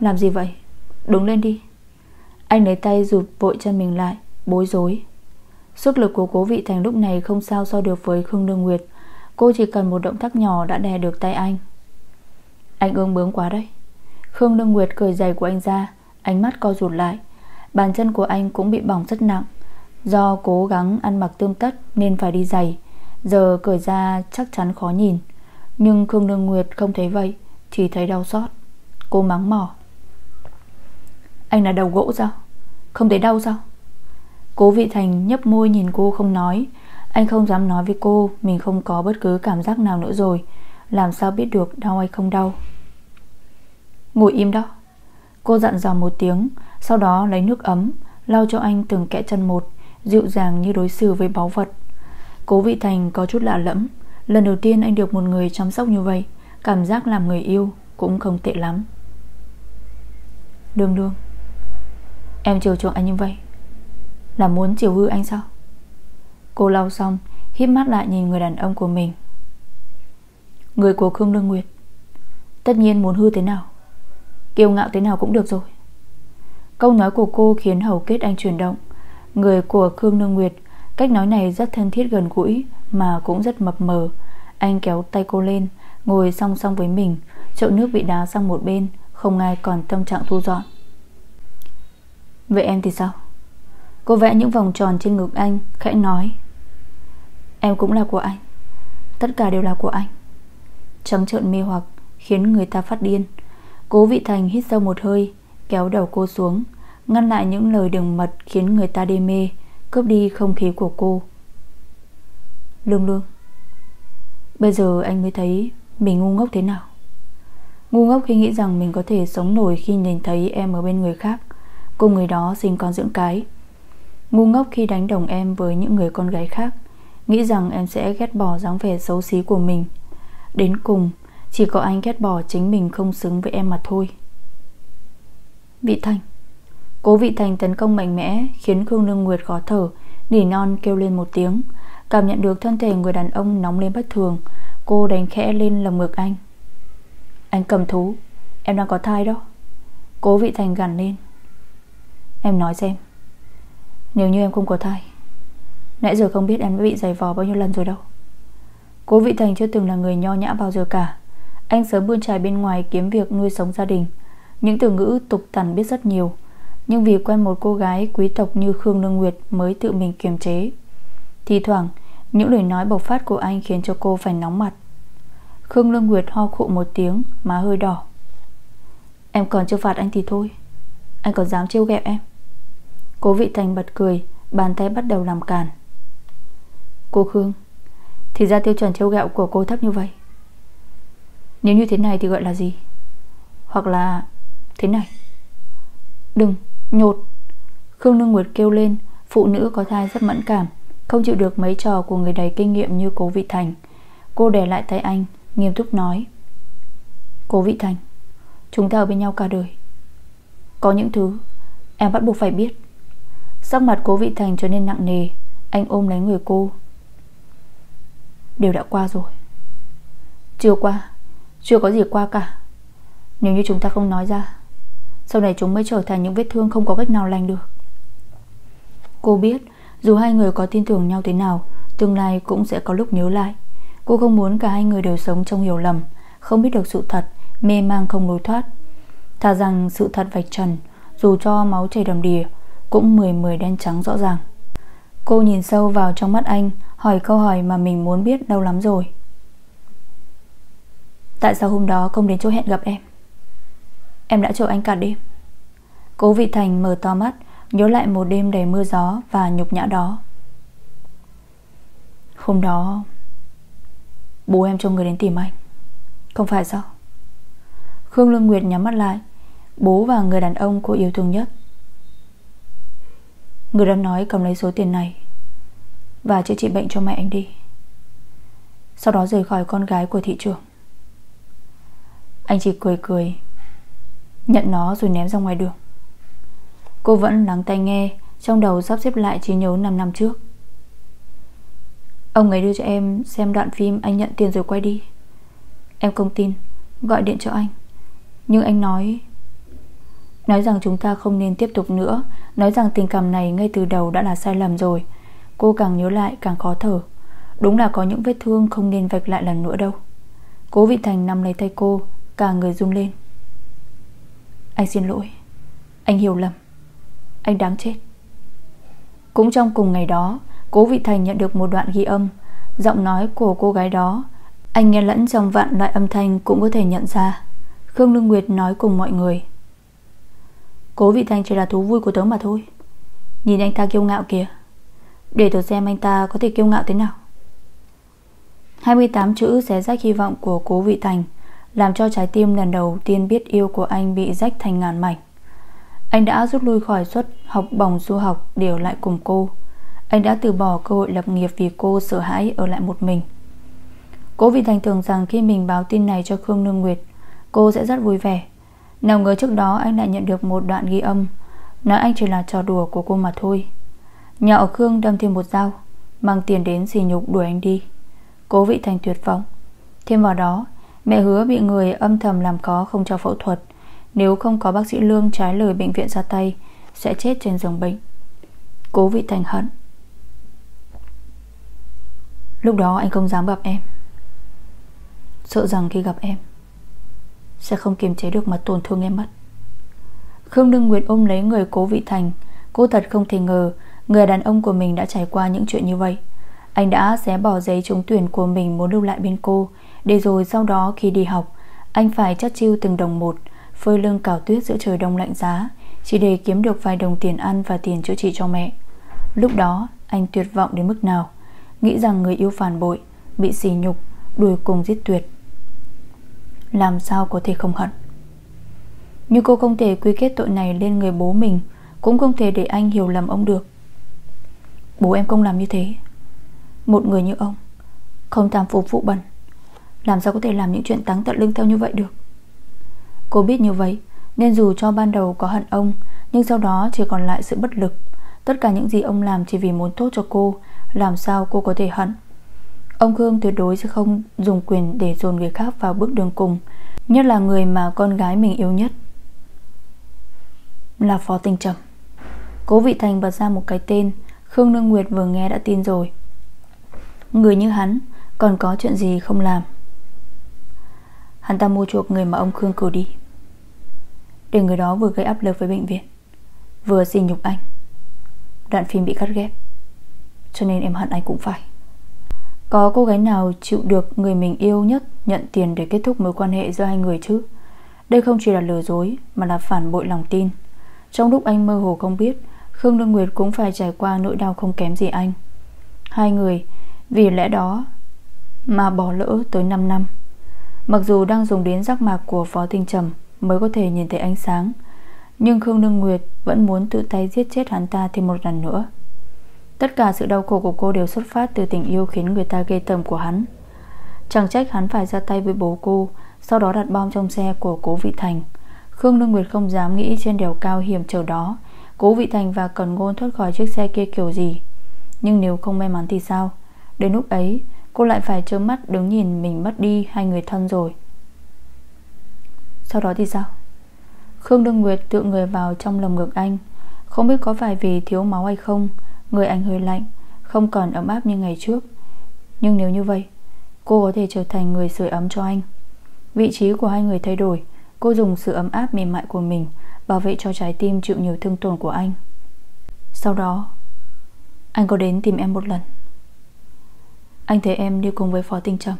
Làm gì vậy? Đứng lên đi. Anh lấy tay rụt vội chân mình lại, Bối rối. Sức lực của cố vị thành lúc này không sao so được với Khương Lương Nguyệt. Cô chỉ cần một động tác nhỏ đã đè được tay anh. Anh ương bướng quá đấy. Khương Lương Nguyệt cởi giày của anh ra Ánh mắt co rụt lại. Bàn chân của anh cũng bị bỏng rất nặng. Do cố gắng ăn mặc tươm tất Nên phải đi giày. Giờ cởi ra chắc chắn khó nhìn. Nhưng Khương Nương Nguyệt không thấy vậy, Chỉ thấy đau xót. Cô mắng mỏ. Anh là đầu gỗ sao? Không thấy đau sao? Cố Vị Thành nhấp môi nhìn cô không nói. Anh không dám nói với cô, Mình không có bất cứ cảm giác nào nữa rồi. Làm sao biết được đau hay không đau? Ngồi im đó. Cô dặn dò một tiếng, Sau đó lấy nước ấm, Lau cho anh từng kẽ chân một, Dịu dàng như đối xử với báu vật. Cố Vị Thành có chút lạ lẫm, Lần đầu tiên anh được một người chăm sóc như vậy, Cảm giác làm người yêu Cũng không tệ lắm. Đương đương Em chiều chuộng anh như vậy, Là muốn chiều hư anh sao? Cô lau xong, híp mắt lại nhìn người đàn ông của mình. Người của Khương Lương Nguyệt, Tất nhiên muốn hư thế nào? Kiêu ngạo thế nào cũng được rồi. Câu nói của cô khiến hầu kết anh chuyển động. Người của Khương nương Nguyệt, Cách nói này rất thân thiết gần gũi Mà cũng rất mập mờ. Anh kéo tay cô lên, Ngồi song song với mình, Chậu nước bị đá sang một bên, Không ai còn tâm trạng thu dọn. Vậy em thì sao? Cô vẽ những vòng tròn trên ngực anh, Khẽ nói. Em cũng là của anh. Tất cả đều là của anh. Trắng trợn mê hoặc, Khiến người ta phát điên. Cố vị thành hít sâu một hơi, Kéo đầu cô xuống, Ngăn lại những lời đường mật khiến người ta đê mê, Cướp đi không khí của cô. Lương lương, Bây giờ anh mới thấy Mình ngu ngốc thế nào? Ngu ngốc khi nghĩ rằng mình có thể sống nổi Khi nhìn thấy em ở bên người khác Cùng người đó sinh con dưỡng cái. Ngu ngốc khi đánh đồng em với những người con gái khác, Nghĩ rằng em sẽ ghét bỏ dáng vẻ xấu xí của mình. Đến cùng chỉ có anh ghét bỏ chính mình không xứng với em mà thôi. Vị Thành. Cố Vị Thành tấn công mạnh mẽ, Khiến Khương Lương Nguyệt khó thở, Nỉ non kêu lên một tiếng. Cảm nhận được thân thể người đàn ông nóng lên bất thường, Cô đánh khẽ lên lồng ngực anh. Anh cầm thú, Em đang có thai đó. Cố Vị Thành gằn lên. Em nói xem, Nếu như em không có thai, Nãy giờ không biết em đã bị giày vò bao nhiêu lần rồi đâu. Cố Vị Thành chưa từng là người nho nhã bao giờ cả. Anh sớm bươn trải bên ngoài kiếm việc nuôi sống gia đình. Những từ ngữ tục tằn biết rất nhiều. Nhưng vì quen một cô gái quý tộc như Khương Lương Nguyệt Mới tự mình kiềm chế. Thì thoảng, Những lời nói bộc phát của anh khiến cho cô phải nóng mặt. Khương Lương Nguyệt ho khụ một tiếng, Má hơi đỏ. Em còn chưa phạt anh thì thôi. Anh còn dám trêu ghẹo em? Cố vị thành bật cười, Bàn tay bắt đầu làm càn. Cô Khương, Thì ra tiêu chuẩn trêu ghẹo của cô thấp như vậy. Nếu như thế này thì gọi là gì? Hoặc là Thế này. Đừng, nhột. Khương Nương Nguyệt kêu lên Phụ nữ có thai rất mẫn cảm Không chịu được mấy trò của người đầy kinh nghiệm như cố vị thành. Cô đè lại tay anh Nghiêm túc nói. Cố vị thành Chúng ta ở bên nhau cả đời. Có những thứ em bắt buộc phải biết. Sắc mặt cố vị thành trở nên nặng nề Anh ôm lấy người cô. Đều đã qua rồi. Chưa qua. Chưa có gì qua cả. Nếu như chúng ta không nói ra, Sau này chúng mới trở thành những vết thương không có cách nào lành được. Cô biết, Dù hai người có tin tưởng nhau thế nào, Tương lai cũng sẽ có lúc nhớ lại. Cô không muốn cả hai người đều sống trong hiểu lầm, Không biết được sự thật, Mê mang không lối thoát. Thà rằng sự thật vạch trần, Dù cho máu chảy đầm đìa, Cũng mười mười đen trắng rõ ràng. Cô nhìn sâu vào trong mắt anh, Hỏi câu hỏi mà mình muốn biết lâu lắm rồi. Tại sao hôm đó không đến chỗ hẹn gặp em? Em đã chờ anh cả đêm Cố Vị Thành mở to mắt, Nhớ lại một đêm đầy mưa gió Và nhục nhã đó. Hôm đó, Bố em cho người đến tìm anh. Không phải sao? Khương Lương Nguyệt nhắm mắt lại, Bố và người đàn ông cô yêu thương nhất. Người đã nói cầm lấy số tiền này Và chữa trị bệnh cho mẹ anh đi. Sau đó rời khỏi con gái của thị trường. Anh chỉ cười cười, Nhận nó rồi ném ra ngoài đường. Cô vẫn lắng tai nghe, Trong đầu sắp xếp lại trí nhớ 5 năm trước. Ông ấy đưa cho em xem đoạn phim Anh nhận tiền rồi quay đi. Em không tin, Gọi điện cho anh. Nhưng anh nói Nói rằng chúng ta không nên tiếp tục nữa. Nói rằng tình cảm này ngay từ đầu đã là sai lầm rồi. Cô càng nhớ lại càng khó thở. Đúng là có những vết thương không nên vạch lại lần nữa đâu. Cố Vị Thành nắm lấy tay cô Cả người run lên. Anh xin lỗi. Anh hiểu lầm. Anh đáng chết. Cũng trong cùng ngày đó, Cố Vị Thành nhận được một đoạn ghi âm. Giọng nói của cô gái đó, Anh nghe lẫn trong vạn loại âm thanh Cũng có thể nhận ra. Khương Lương Nguyệt nói cùng mọi người. Cố Vị Thành chỉ là thú vui của tớ mà thôi. Nhìn anh ta kiêu ngạo kìa. Để tớ xem anh ta có thể kiêu ngạo thế nào. 28 chữ xé rách hy vọng của cố Vị Thành. Làm cho trái tim lần đầu tiên biết yêu của anh bị rách thành ngàn mảnh. Anh đã rút lui khỏi suất học bổng du học để lại cùng cô. Anh đã từ bỏ cơ hội lập nghiệp vì cô sợ hãi ở lại một mình. Cố Vị Thành tưởng rằng khi mình báo tin này cho Khương Nương Nguyệt, Cô sẽ rất vui vẻ. Nào ngờ trước đó anh lại nhận được một đoạn ghi âm, Nói anh chỉ là trò đùa của cô mà thôi. Nhà ở Khương đâm thêm một dao, Mang tiền đến xì nhục đuổi anh đi. Cố vị thành tuyệt vọng. Thêm vào đó Mẹ hứa bị người âm thầm làm có không cho phẫu thuật. Nếu không có bác sĩ Lương trái lời bệnh viện ra tay, Sẽ chết trên giường bệnh. Cố vị thành hận. Lúc đó anh không dám gặp em. Sợ rằng khi gặp em, sẽ không kiềm chế được mà tổn thương em mất. Khương Đương Nguyệt ôm lấy người cố vị thành. Cô thật không thể ngờ, Người đàn ông của mình đã trải qua những chuyện như vậy. Anh đã xé bỏ giấy trúng tuyển của mình Muốn lưu lại bên cô để rồi sau đó khi đi học, Anh phải chắt chiêu từng đồng một, Phơi lưng cào tuyết giữa trời đông lạnh giá, Chỉ để kiếm được vài đồng tiền ăn Và tiền chữa trị cho mẹ. Lúc đó, anh tuyệt vọng đến mức nào, Nghĩ rằng người yêu phản bội, Bị sỉ nhục, Đuổi cùng giết tuyệt. Làm sao có thể không hận? Nhưng cô không thể quy kết tội này lên người bố mình, Cũng không thể để anh hiểu lầm ông được. Bố em không làm như thế. Một người như ông, Không tham phục vụ bẩn. Làm sao có thể làm những chuyện táng tận lưng theo như vậy được? Cô biết như vậy, Nên dù cho ban đầu có hận ông, Nhưng sau đó chỉ còn lại sự bất lực. Tất cả những gì ông làm chỉ vì muốn tốt cho cô, Làm sao cô có thể hận? Ông Khương tuyệt đối sẽ không dùng quyền để dồn người khác vào bước đường cùng, Nhất là người mà con gái mình yêu nhất. Là Phó Tinh Trầm. Cố Vị Thành bật ra một cái tên, Khương Nương Nguyệt vừa nghe đã tin rồi. Người như hắn, Còn có chuyện gì không làm? Hắn ta mua chuộc người mà ông Khương cử đi. Để người đó vừa gây áp lực với bệnh viện, Vừa xin nhục anh. Đoạn phim bị cắt ghép, Cho nên em hận anh cũng phải. Có cô gái nào chịu được người mình yêu nhất Nhận tiền để kết thúc mối quan hệ giữa hai người chứ? Đây không chỉ là lừa dối, Mà là phản bội lòng tin. Trong lúc anh mơ hồ không biết, Khương Lương Nguyệt cũng phải trải qua nỗi đau không kém gì anh. Hai người, Vì lẽ đó Mà bỏ lỡ tới 5 năm. Mặc dù đang dùng đến giác mạc của Phó Tinh Trầm Mới có thể nhìn thấy ánh sáng, Nhưng Khương Nương Nguyệt Vẫn muốn tự tay giết chết hắn ta thêm một lần nữa. Tất cả sự đau khổ của cô đều xuất phát từ tình yêu khiến người ta ghê tởm của hắn. Chẳng trách hắn phải ra tay với bố cô, Sau đó đặt bom trong xe của cố Vị Thành. Khương Nương Nguyệt không dám nghĩ trên đèo cao hiểm trở đó, Cố Vị Thành và Cần Ngôn thoát khỏi chiếc xe kia kiểu gì. Nhưng nếu không may mắn thì sao? Đến lúc ấy Cô lại phải trơ mắt đứng nhìn mình mất đi Hai người thân rồi. Sau đó thì sao? Khương Đương Nguyệt tự người vào trong lồng ngực anh. Không biết có phải vì thiếu máu hay không, Người anh hơi lạnh, Không còn ấm áp như ngày trước. Nhưng nếu như vậy, Cô có thể trở thành người sưởi ấm cho anh. Vị trí của hai người thay đổi, Cô dùng sự ấm áp mềm mại của mình Bảo vệ cho trái tim chịu nhiều thương tổn của anh. Sau đó, Anh có đến tìm em một lần. Anh thấy em đi cùng với Phó Tinh Trầm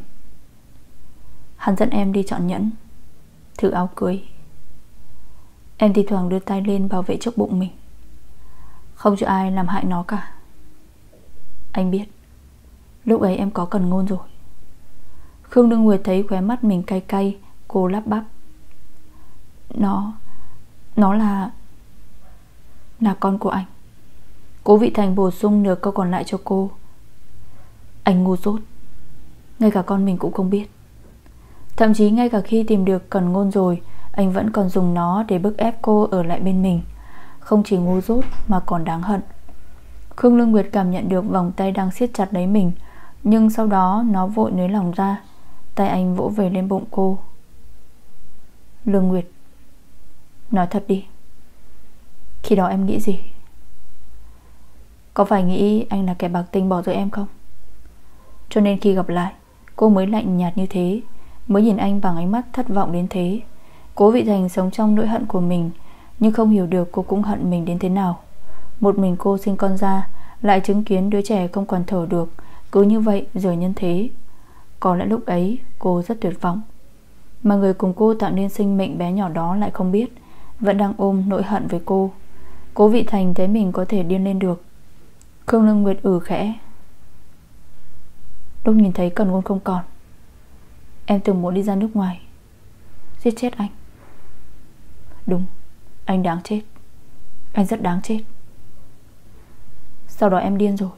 Hắn dẫn em đi chọn nhẫn, Thử áo cưới. Em thì thoảng đưa tay lên bảo vệ trước bụng mình. Không cho ai làm hại nó cả. Anh biết, Lúc ấy em có cần ngôn rồi. Khương Đương Nguyệt thấy khóe mắt mình cay cay, Cô lắp bắp. Nó Nó là Là con của anh. Cố Vị Thành bổ sung nửa câu còn lại cho cô. Anh ngu dốt. Ngay cả con mình cũng không biết. Thậm chí ngay cả khi tìm được cần ngôn rồi, Anh vẫn còn dùng nó để bức ép cô ở lại bên mình. Không chỉ ngu dốt mà còn đáng hận. Khương Lương Nguyệt cảm nhận được vòng tay đang siết chặt lấy mình, Nhưng sau đó nó vội nới lòng ra, Tay anh vỗ về lên bụng cô. Lương Nguyệt, Nói thật đi. Khi đó em nghĩ gì? Có phải nghĩ anh là kẻ bạc tình bỏ rơi em không? Cho nên khi gặp lại, Cô mới lạnh nhạt như thế, Mới nhìn anh bằng ánh mắt thất vọng đến thế. Cố vị thành sống trong nỗi hận của mình, Nhưng không hiểu được cô cũng hận mình đến thế nào. Một mình cô sinh con ra, Lại chứng kiến đứa trẻ không còn thở được, Cứ như vậy rời nhân thế. Có lẽ lúc ấy cô rất tuyệt vọng. Mà người cùng cô tạo nên sinh mệnh bé nhỏ đó lại không biết, Vẫn đang ôm nỗi hận với cô. Cố vị thành thấy mình có thể điên lên được. Khương Lương Nguyệt ử khẽ Lúc nhìn thấy cần ngôn không còn. Em từng muốn đi ra nước ngoài. Giết chết anh. Đúng, Anh đáng chết. Anh rất đáng chết. Sau đó em điên rồi.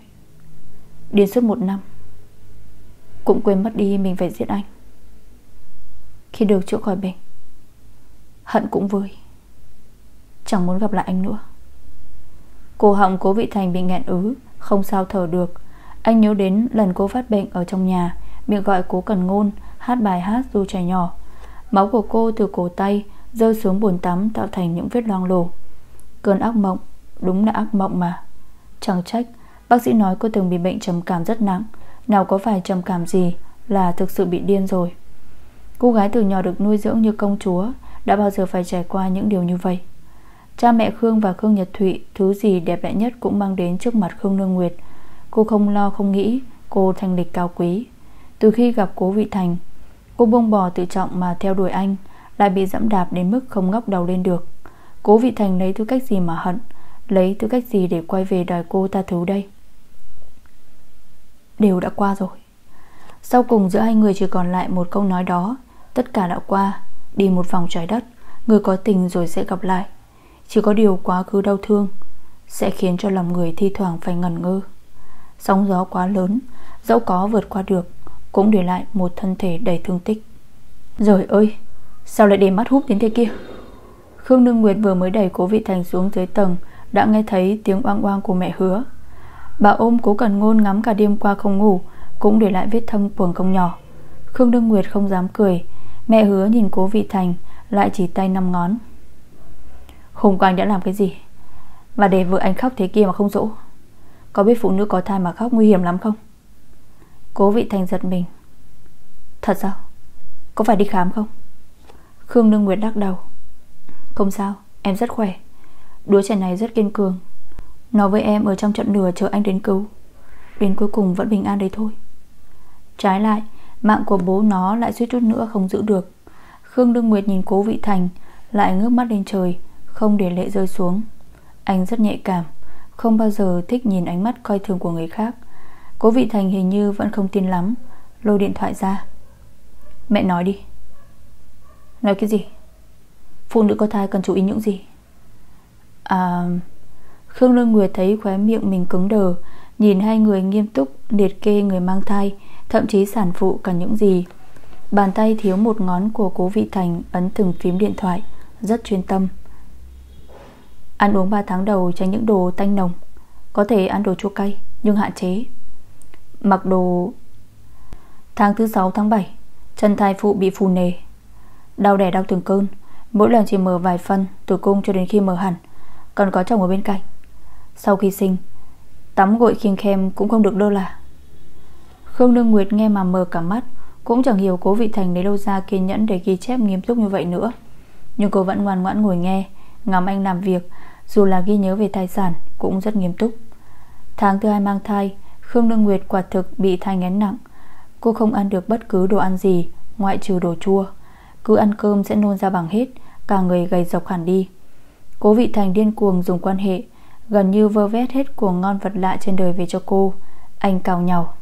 Điên suốt một năm. Cũng quên mất đi mình phải giết anh. Khi được chữa khỏi bệnh, Hận cũng vơi. Chẳng muốn gặp lại anh nữa. Cô họng cố vị thành bị nghẹn ứ, Không sao thở được. Anh nhớ đến lần cô phát bệnh ở trong nhà, Miệng gọi cố cần ngôn, Hát bài hát dù trẻ nhỏ. Máu của cô từ cổ tay, Rơi xuống bồn tắm tạo thành những vết loang lổ. Cơn ác mộng, Đúng là ác mộng mà. Chẳng trách, Bác sĩ nói cô từng bị bệnh trầm cảm rất nặng, Nào có phải trầm cảm gì Là thực sự bị điên rồi. Cô gái từ nhỏ được nuôi dưỡng như công chúa, Đã bao giờ phải trải qua những điều như vậy? Cha mẹ Khương và Khương Nhật Thụy, Thứ gì đẹp đẽ nhất cũng mang đến trước mặt Khương Nương Nguyệt Cô không lo, không nghĩ Cô thanh lịch cao quý. Từ khi gặp cố Vị Thành, Cô buông bỏ tự trọng mà theo đuổi anh, Lại bị dẫm đạp đến mức không ngóc đầu lên được. Cố Vị Thành lấy tư cách gì mà hận, Lấy tư cách gì để quay về đòi cô ta thứ đây? Đều đã qua rồi. Sau cùng giữa hai người chỉ còn lại một câu nói đó, Tất cả đã qua, Đi một vòng trái đất, Người có tình rồi sẽ gặp lại. Chỉ có điều quá khứ đau thương Sẽ khiến cho lòng người thi thoảng phải ngẩn ngơ. Sóng gió quá lớn, Dẫu có vượt qua được, cũng để lại một thân thể đầy thương tích. Rồi ơi Sao lại để mắt hút đến thế kia? Khương Nương Nguyệt vừa mới đẩy cố vị thành xuống dưới tầng, Đã nghe thấy tiếng oang oang của mẹ hứa. Bà ôm cố cần ngôn ngắm cả đêm qua không ngủ, Cũng để lại vết thâm cuồng công nhỏ. Khương Nương Nguyệt không dám cười, Mẹ hứa nhìn cố vị thành, Lại chỉ tay năm ngón. Hôm qua anh đã làm cái gì? Mà để vợ anh khóc thế kia mà không dỗ. Có biết phụ nữ có thai mà khóc nguy hiểm lắm không? Cố vị thành giật mình. Thật sao? Có phải đi khám không? Khương Nương Nguyệt đắc đầu. Không sao, em rất khỏe. Đứa trẻ này rất kiên cường. Nó với em ở trong trận lửa chờ anh đến cứu. Đến cuối cùng vẫn bình an đấy thôi. Trái lại, Mạng của bố nó lại suýt chút nữa không giữ được. Khương Đương Nguyệt nhìn cố vị thành, Lại ngước mắt lên trời, Không để lệ rơi xuống. Anh rất nhạy cảm. Không bao giờ thích nhìn ánh mắt coi thường của người khác. Cố vị thành hình như vẫn không tin lắm, Lôi điện thoại ra. Mẹ nói đi. Nói cái gì? Phụ nữ có thai cần chú ý những gì? À Khương Lương Nguyệt thấy khóe miệng mình cứng đờ, Nhìn hai người nghiêm túc, Liệt kê người mang thai, Thậm chí sản phụ cần những gì. Bàn tay thiếu một ngón của cố vị thành Ấn từng phím điện thoại, Rất chuyên tâm. Ăn uống 3 tháng đầu tránh những đồ tanh nồng. Có thể ăn đồ chua cay, Nhưng hạn chế. Mặc đồ Tháng thứ 6 tháng 7 Chân thai phụ bị phù nề. Đau đẻ đau từng cơn, Mỗi lần chỉ mở vài phân tử cung cho đến khi mở hẳn, Còn có chồng ở bên cạnh. Sau khi sinh, Tắm gội khiêng khem cũng không được đâu là. Khương Nương Nguyệt nghe mà mờ cả mắt, Cũng chẳng hiểu cố vị thành lấy đâu ra kiên nhẫn Để ghi chép nghiêm túc như vậy nữa. Nhưng cô vẫn ngoan ngoãn ngồi nghe Ngắm anh làm việc, Dù là ghi nhớ về tài sản cũng rất nghiêm túc. Tháng thứ hai mang thai, Khương Nương Nguyệt quả thực bị thai ngén nặng. Cô không ăn được bất cứ đồ ăn gì, Ngoại trừ đồ chua. Cứ ăn cơm sẽ nôn ra bằng hết, Cả người gầy dọc hẳn đi. Cố vị thành điên cuồng dùng quan hệ, Gần như vơ vét hết của ngon vật lạ trên đời về cho cô. Anh cào nhau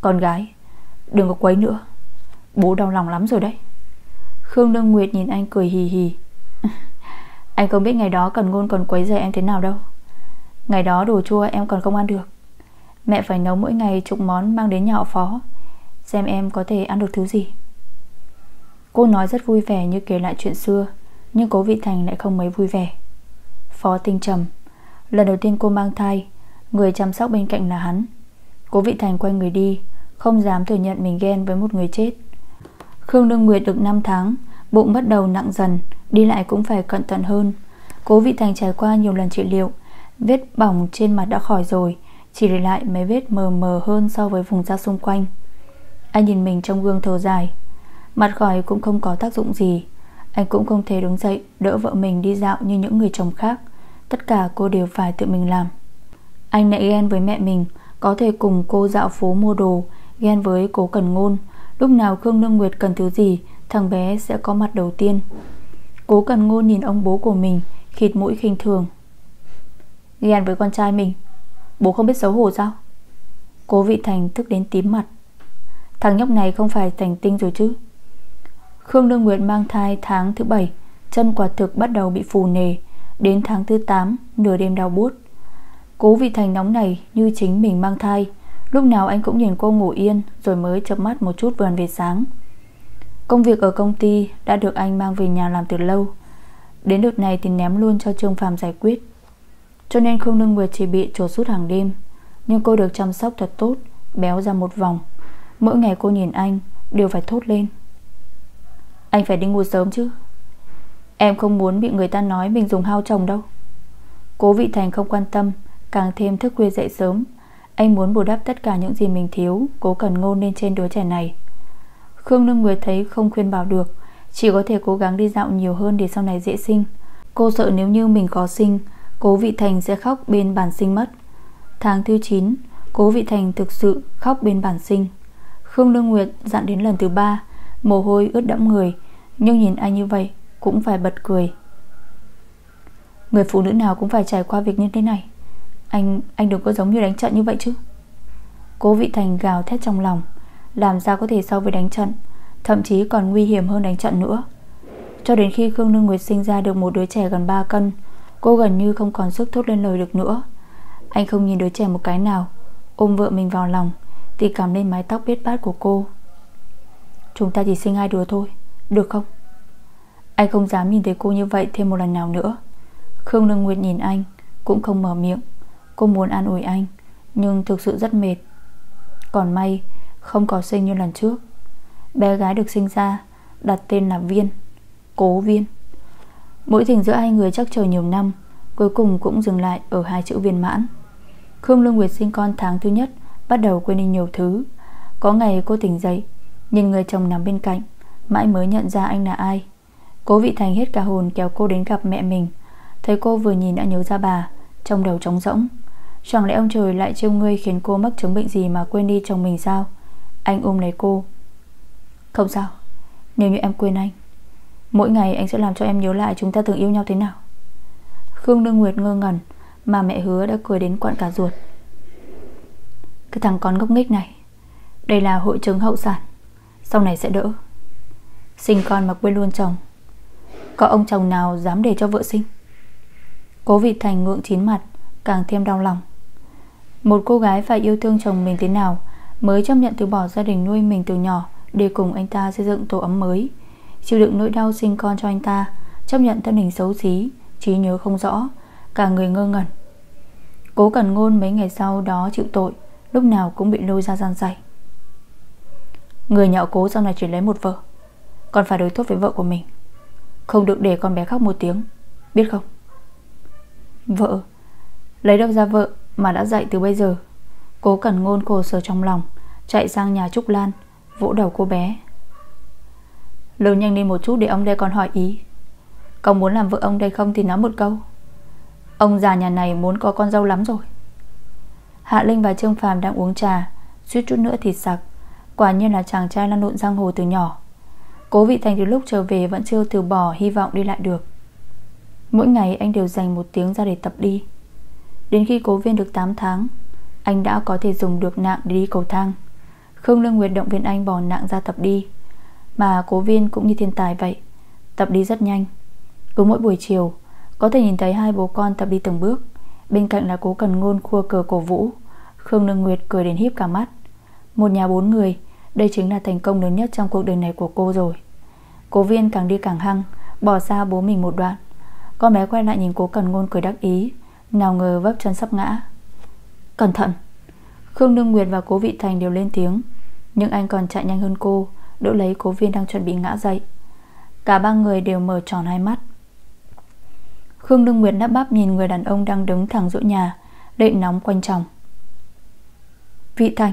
Con gái, Đừng có quấy nữa. Bố đau lòng lắm rồi đấy. Khương đương Nguyệt nhìn anh cười hì hì. [LAUGHS] Anh không biết ngày đó cần ngôn còn quấy rầy em thế nào đâu. Ngày đó đồ chua em còn không ăn được. Mẹ phải nấu mỗi ngày chục món mang đến nhà họ phó, Xem em có thể ăn được thứ gì. Cô nói rất vui vẻ như kể lại chuyện xưa, Nhưng cố Vị Thành lại không mấy vui vẻ. Phó tinh trầm. Lần đầu tiên cô mang thai, Người chăm sóc bên cạnh là hắn. Cố Vị Thành quay người đi, Không dám thừa nhận mình ghen với một người chết. Khương đương Nguyệt được 5 tháng, Bụng bắt đầu nặng dần Đi lại cũng phải cẩn thận hơn. Cố Vị Thành trải qua nhiều lần trị liệu, Vết bỏng trên mặt đã khỏi rồi, Chỉ để lại mấy vết mờ mờ hơn So với vùng da xung quanh. Anh nhìn mình trong gương thở dài. Mặt khỏi cũng không có tác dụng gì. Anh cũng không thể đứng dậy, Đỡ vợ mình đi dạo như những người chồng khác. Tất cả cô đều phải tự mình làm. Anh lại ghen với mẹ mình, Có thể cùng cô dạo phố mua đồ, Ghen với cố cần ngôn. Lúc nào Khương Nương Nguyệt cần thứ gì, Thằng bé sẽ có mặt đầu tiên. Cố cần Ngô nhìn ông bố của mình, Khịt mũi khinh thường. Ghen với con trai mình, Bố không biết xấu hổ sao? Cố vị thành tức đến tím mặt. Thằng nhóc này không phải thành tinh rồi chứ? Khương Đương Nguyệt mang thai tháng thứ 7 Chân quả thực bắt đầu bị phù nề. Đến tháng thứ 8 Nửa đêm đau buốt. Cố vị thành nóng này như chính mình mang thai. Lúc nào anh cũng nhìn cô ngủ yên, Rồi mới chập mắt một chút vườn về sáng. Công việc ở công ty Đã được anh mang về nhà làm từ lâu. Đến đợt này thì ném luôn cho Trương Phạm giải quyết. Cho nên Khương Nương Nguyệt chỉ bị trột sút hàng đêm. Nhưng cô được chăm sóc thật tốt, Béo ra một vòng. Mỗi ngày cô nhìn anh, Đều phải thốt lên. Anh phải đi ngủ sớm chứ. Em không muốn bị người ta nói mình dùng hao chồng đâu. Cố vị thành không quan tâm, Càng thêm thức khuya dậy sớm. Anh muốn bù đắp tất cả những gì mình thiếu, Cố cần ngôn lên trên đứa trẻ này. Khương Nương Nguyệt thấy không khuyên bảo được. Chỉ có thể cố gắng đi dạo nhiều hơn Để sau này dễ sinh. Cô sợ nếu như mình có sinh, Cố Vị Thành sẽ khóc bên bản sinh mất. Tháng thứ 9 Cố Vị Thành thực sự khóc bên bản sinh. Khương Lương Nguyệt dặn đến lần thứ ba, Mồ hôi ướt đẫm người, Nhưng nhìn anh như vậy cũng phải bật cười. Người phụ nữ nào cũng phải trải qua việc như thế này. Anh anh đừng có giống như đánh trận như vậy chứ. Cố Vị Thành gào thét trong lòng. Làm sao có thể so với đánh trận, Thậm chí còn nguy hiểm hơn đánh trận nữa. Cho đến khi Khương Nương Nguyệt sinh ra được một đứa trẻ gần 3 cân, Cô gần như không còn sức thốt lên lời được nữa. Anh không nhìn đứa trẻ một cái nào, Ôm vợ mình vào lòng, Thì cảm lên mái tóc biết bát của cô. Chúng ta chỉ sinh hai đứa thôi, Được không? Anh không dám nhìn thấy cô như vậy thêm một lần nào nữa. Khương Nương Nguyệt nhìn anh, Cũng không mở miệng. Cô muốn an ủi anh, Nhưng thực sự rất mệt. Còn may không có sinh như lần trước. Bé gái được sinh ra, Đặt tên là Viên, Cố Viên. Mỗi tình giữa hai người chắc chờ nhiều năm, Cuối cùng cũng dừng lại ở hai chữ viên mãn. Khương Lương Nguyệt sinh con tháng thứ nhất, Bắt đầu quên đi nhiều thứ. Có ngày cô tỉnh dậy Nhìn người chồng nằm bên cạnh, Mãi mới nhận ra anh là ai. Cố vị thành hết cả hồn kéo cô đến gặp mẹ mình. Thấy cô vừa nhìn đã nhớ ra bà, Trong đầu trống rỗng. Chẳng lẽ ông trời lại trêu ngươi khiến cô mắc chứng bệnh gì Mà quên đi chồng mình sao? Anh ôm lấy cô. Không sao. Nếu như em quên anh, Mỗi ngày anh sẽ làm cho em nhớ lại chúng ta từng yêu nhau thế nào. Khương Đương Nguyệt ngơ ngẩn, Mà mẹ hứa đã cười đến quặn cả ruột. Cái thằng con ngốc nghếch này, Đây là hội chứng hậu sản, Sau này sẽ đỡ. Sinh con mà quên luôn chồng, Có ông chồng nào dám để cho vợ sinh? Cố vị thành ngượng chín mặt, Càng thêm đau lòng. Một cô gái phải yêu thương chồng mình thế nào Mới chấp nhận từ bỏ gia đình nuôi mình từ nhỏ Để cùng anh ta xây dựng tổ ấm mới. Chịu đựng nỗi đau sinh con cho anh ta, Chấp nhận thân hình xấu xí, trí nhớ không rõ, Cả người ngơ ngẩn. Cố cần ngôn mấy ngày sau đó chịu tội, Lúc nào cũng bị lôi ra gian dạy Người nhạo cố sau này chỉ lấy một vợ, Còn phải đối tốt với vợ của mình. Không được để con bé khóc một tiếng, Biết không? Vợ, Lấy đâu ra vợ mà đã dạy từ bây giờ? Cố cần ngôn khổ sở trong lòng, Chạy sang nhà Trúc Lan, Vỗ đầu cô bé. Lớn nhanh lên một chút để ông đây còn hỏi ý. Cậu muốn làm vợ ông đây không thì nói một câu. Ông già nhà này muốn có con dâu lắm rồi. Hạ Linh và Trương Phàm đang uống trà, Suýt chút nữa thì sặc. Quả nhiên là chàng trai lăn lộn giang hồ từ nhỏ. Cố vị thành từ lúc trở về Vẫn chưa từ bỏ hy vọng đi lại được. Mỗi ngày anh đều dành một tiếng ra để tập đi. Đến khi cố viên được 8 tháng anh đã có thể dùng được nạng để đi cầu thang. Khương Lương Nguyệt động viên anh bỏ nạng ra tập đi. Mà cố viên cũng như thiên tài vậy, Tập đi rất nhanh. Cứ mỗi buổi chiều, Có thể nhìn thấy hai bố con tập đi từng bước. Bên cạnh là cố cần ngôn khua cờ cổ vũ, Khương Nương Nguyệt cười đến híp cả mắt. Một nhà bốn người, Đây chính là thành công lớn nhất trong cuộc đời này của cô rồi. Cố viên càng đi càng hăng, Bỏ xa bố mình một đoạn. Con bé quay lại nhìn cố cần ngôn cười đắc ý, Nào ngờ vấp chân sắp ngã. Cẩn thận. Khương Nương Nguyệt và cố vị thành đều lên tiếng. Nhưng anh còn chạy nhanh hơn cô. Đỡ lấy cố viên đang chuẩn bị ngã dậy. Cả ba người đều mở tròn hai mắt. Khương Nương Nguyệt nắp bắp nhìn người đàn ông đang đứng thẳng giữa nhà, Đậy nóng quanh chồng. Vị Thành.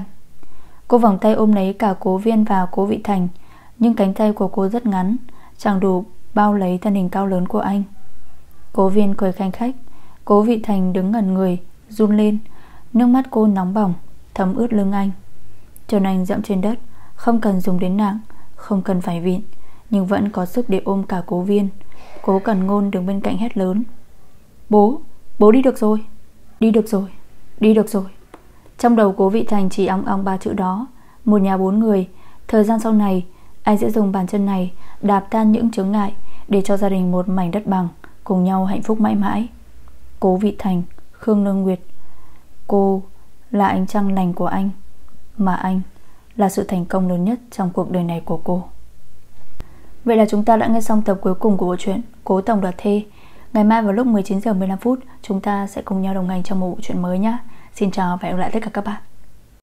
Cô vòng tay ôm lấy cả cố viên và cố vị Thành, Nhưng cánh tay của cô rất ngắn, Chẳng đủ bao lấy thân hình cao lớn của anh. Cố viên cười khanh khách, Cố vị Thành đứng ngẩn người, Run lên Nước mắt cô nóng bỏng Thấm ướt lưng anh. Trần Anh dẫm trên đất Không cần dùng đến nặng Không cần phải vịn Nhưng vẫn có sức để ôm cả cố viên. Cố cần ngôn đứng bên cạnh hét lớn. Bố, bố đi được rồi Đi được rồi, đi được rồi. Trong đầu cố vị thành chỉ ong ong ba chữ đó Một nhà bốn người. Thời gian sau này Anh sẽ dùng bàn chân này Đạp tan những chướng ngại Để cho gia đình một mảnh đất bằng Cùng nhau hạnh phúc mãi mãi? Cố vị thành, Khương Nương Nguyệt Cô là ánh trăng lành của anh, Mà anh là sự thành công lớn nhất Trong cuộc đời này của cô. Vậy là chúng ta đã nghe xong tập cuối cùng của bộ truyện Cố Tổng Đoạt Thê. Ngày mai vào lúc 19 giờ 15 phút, Chúng ta sẽ cùng nhau đồng hành trong một bộ truyện mới nhé Xin chào và hẹn gặp lại tất cả các bạn.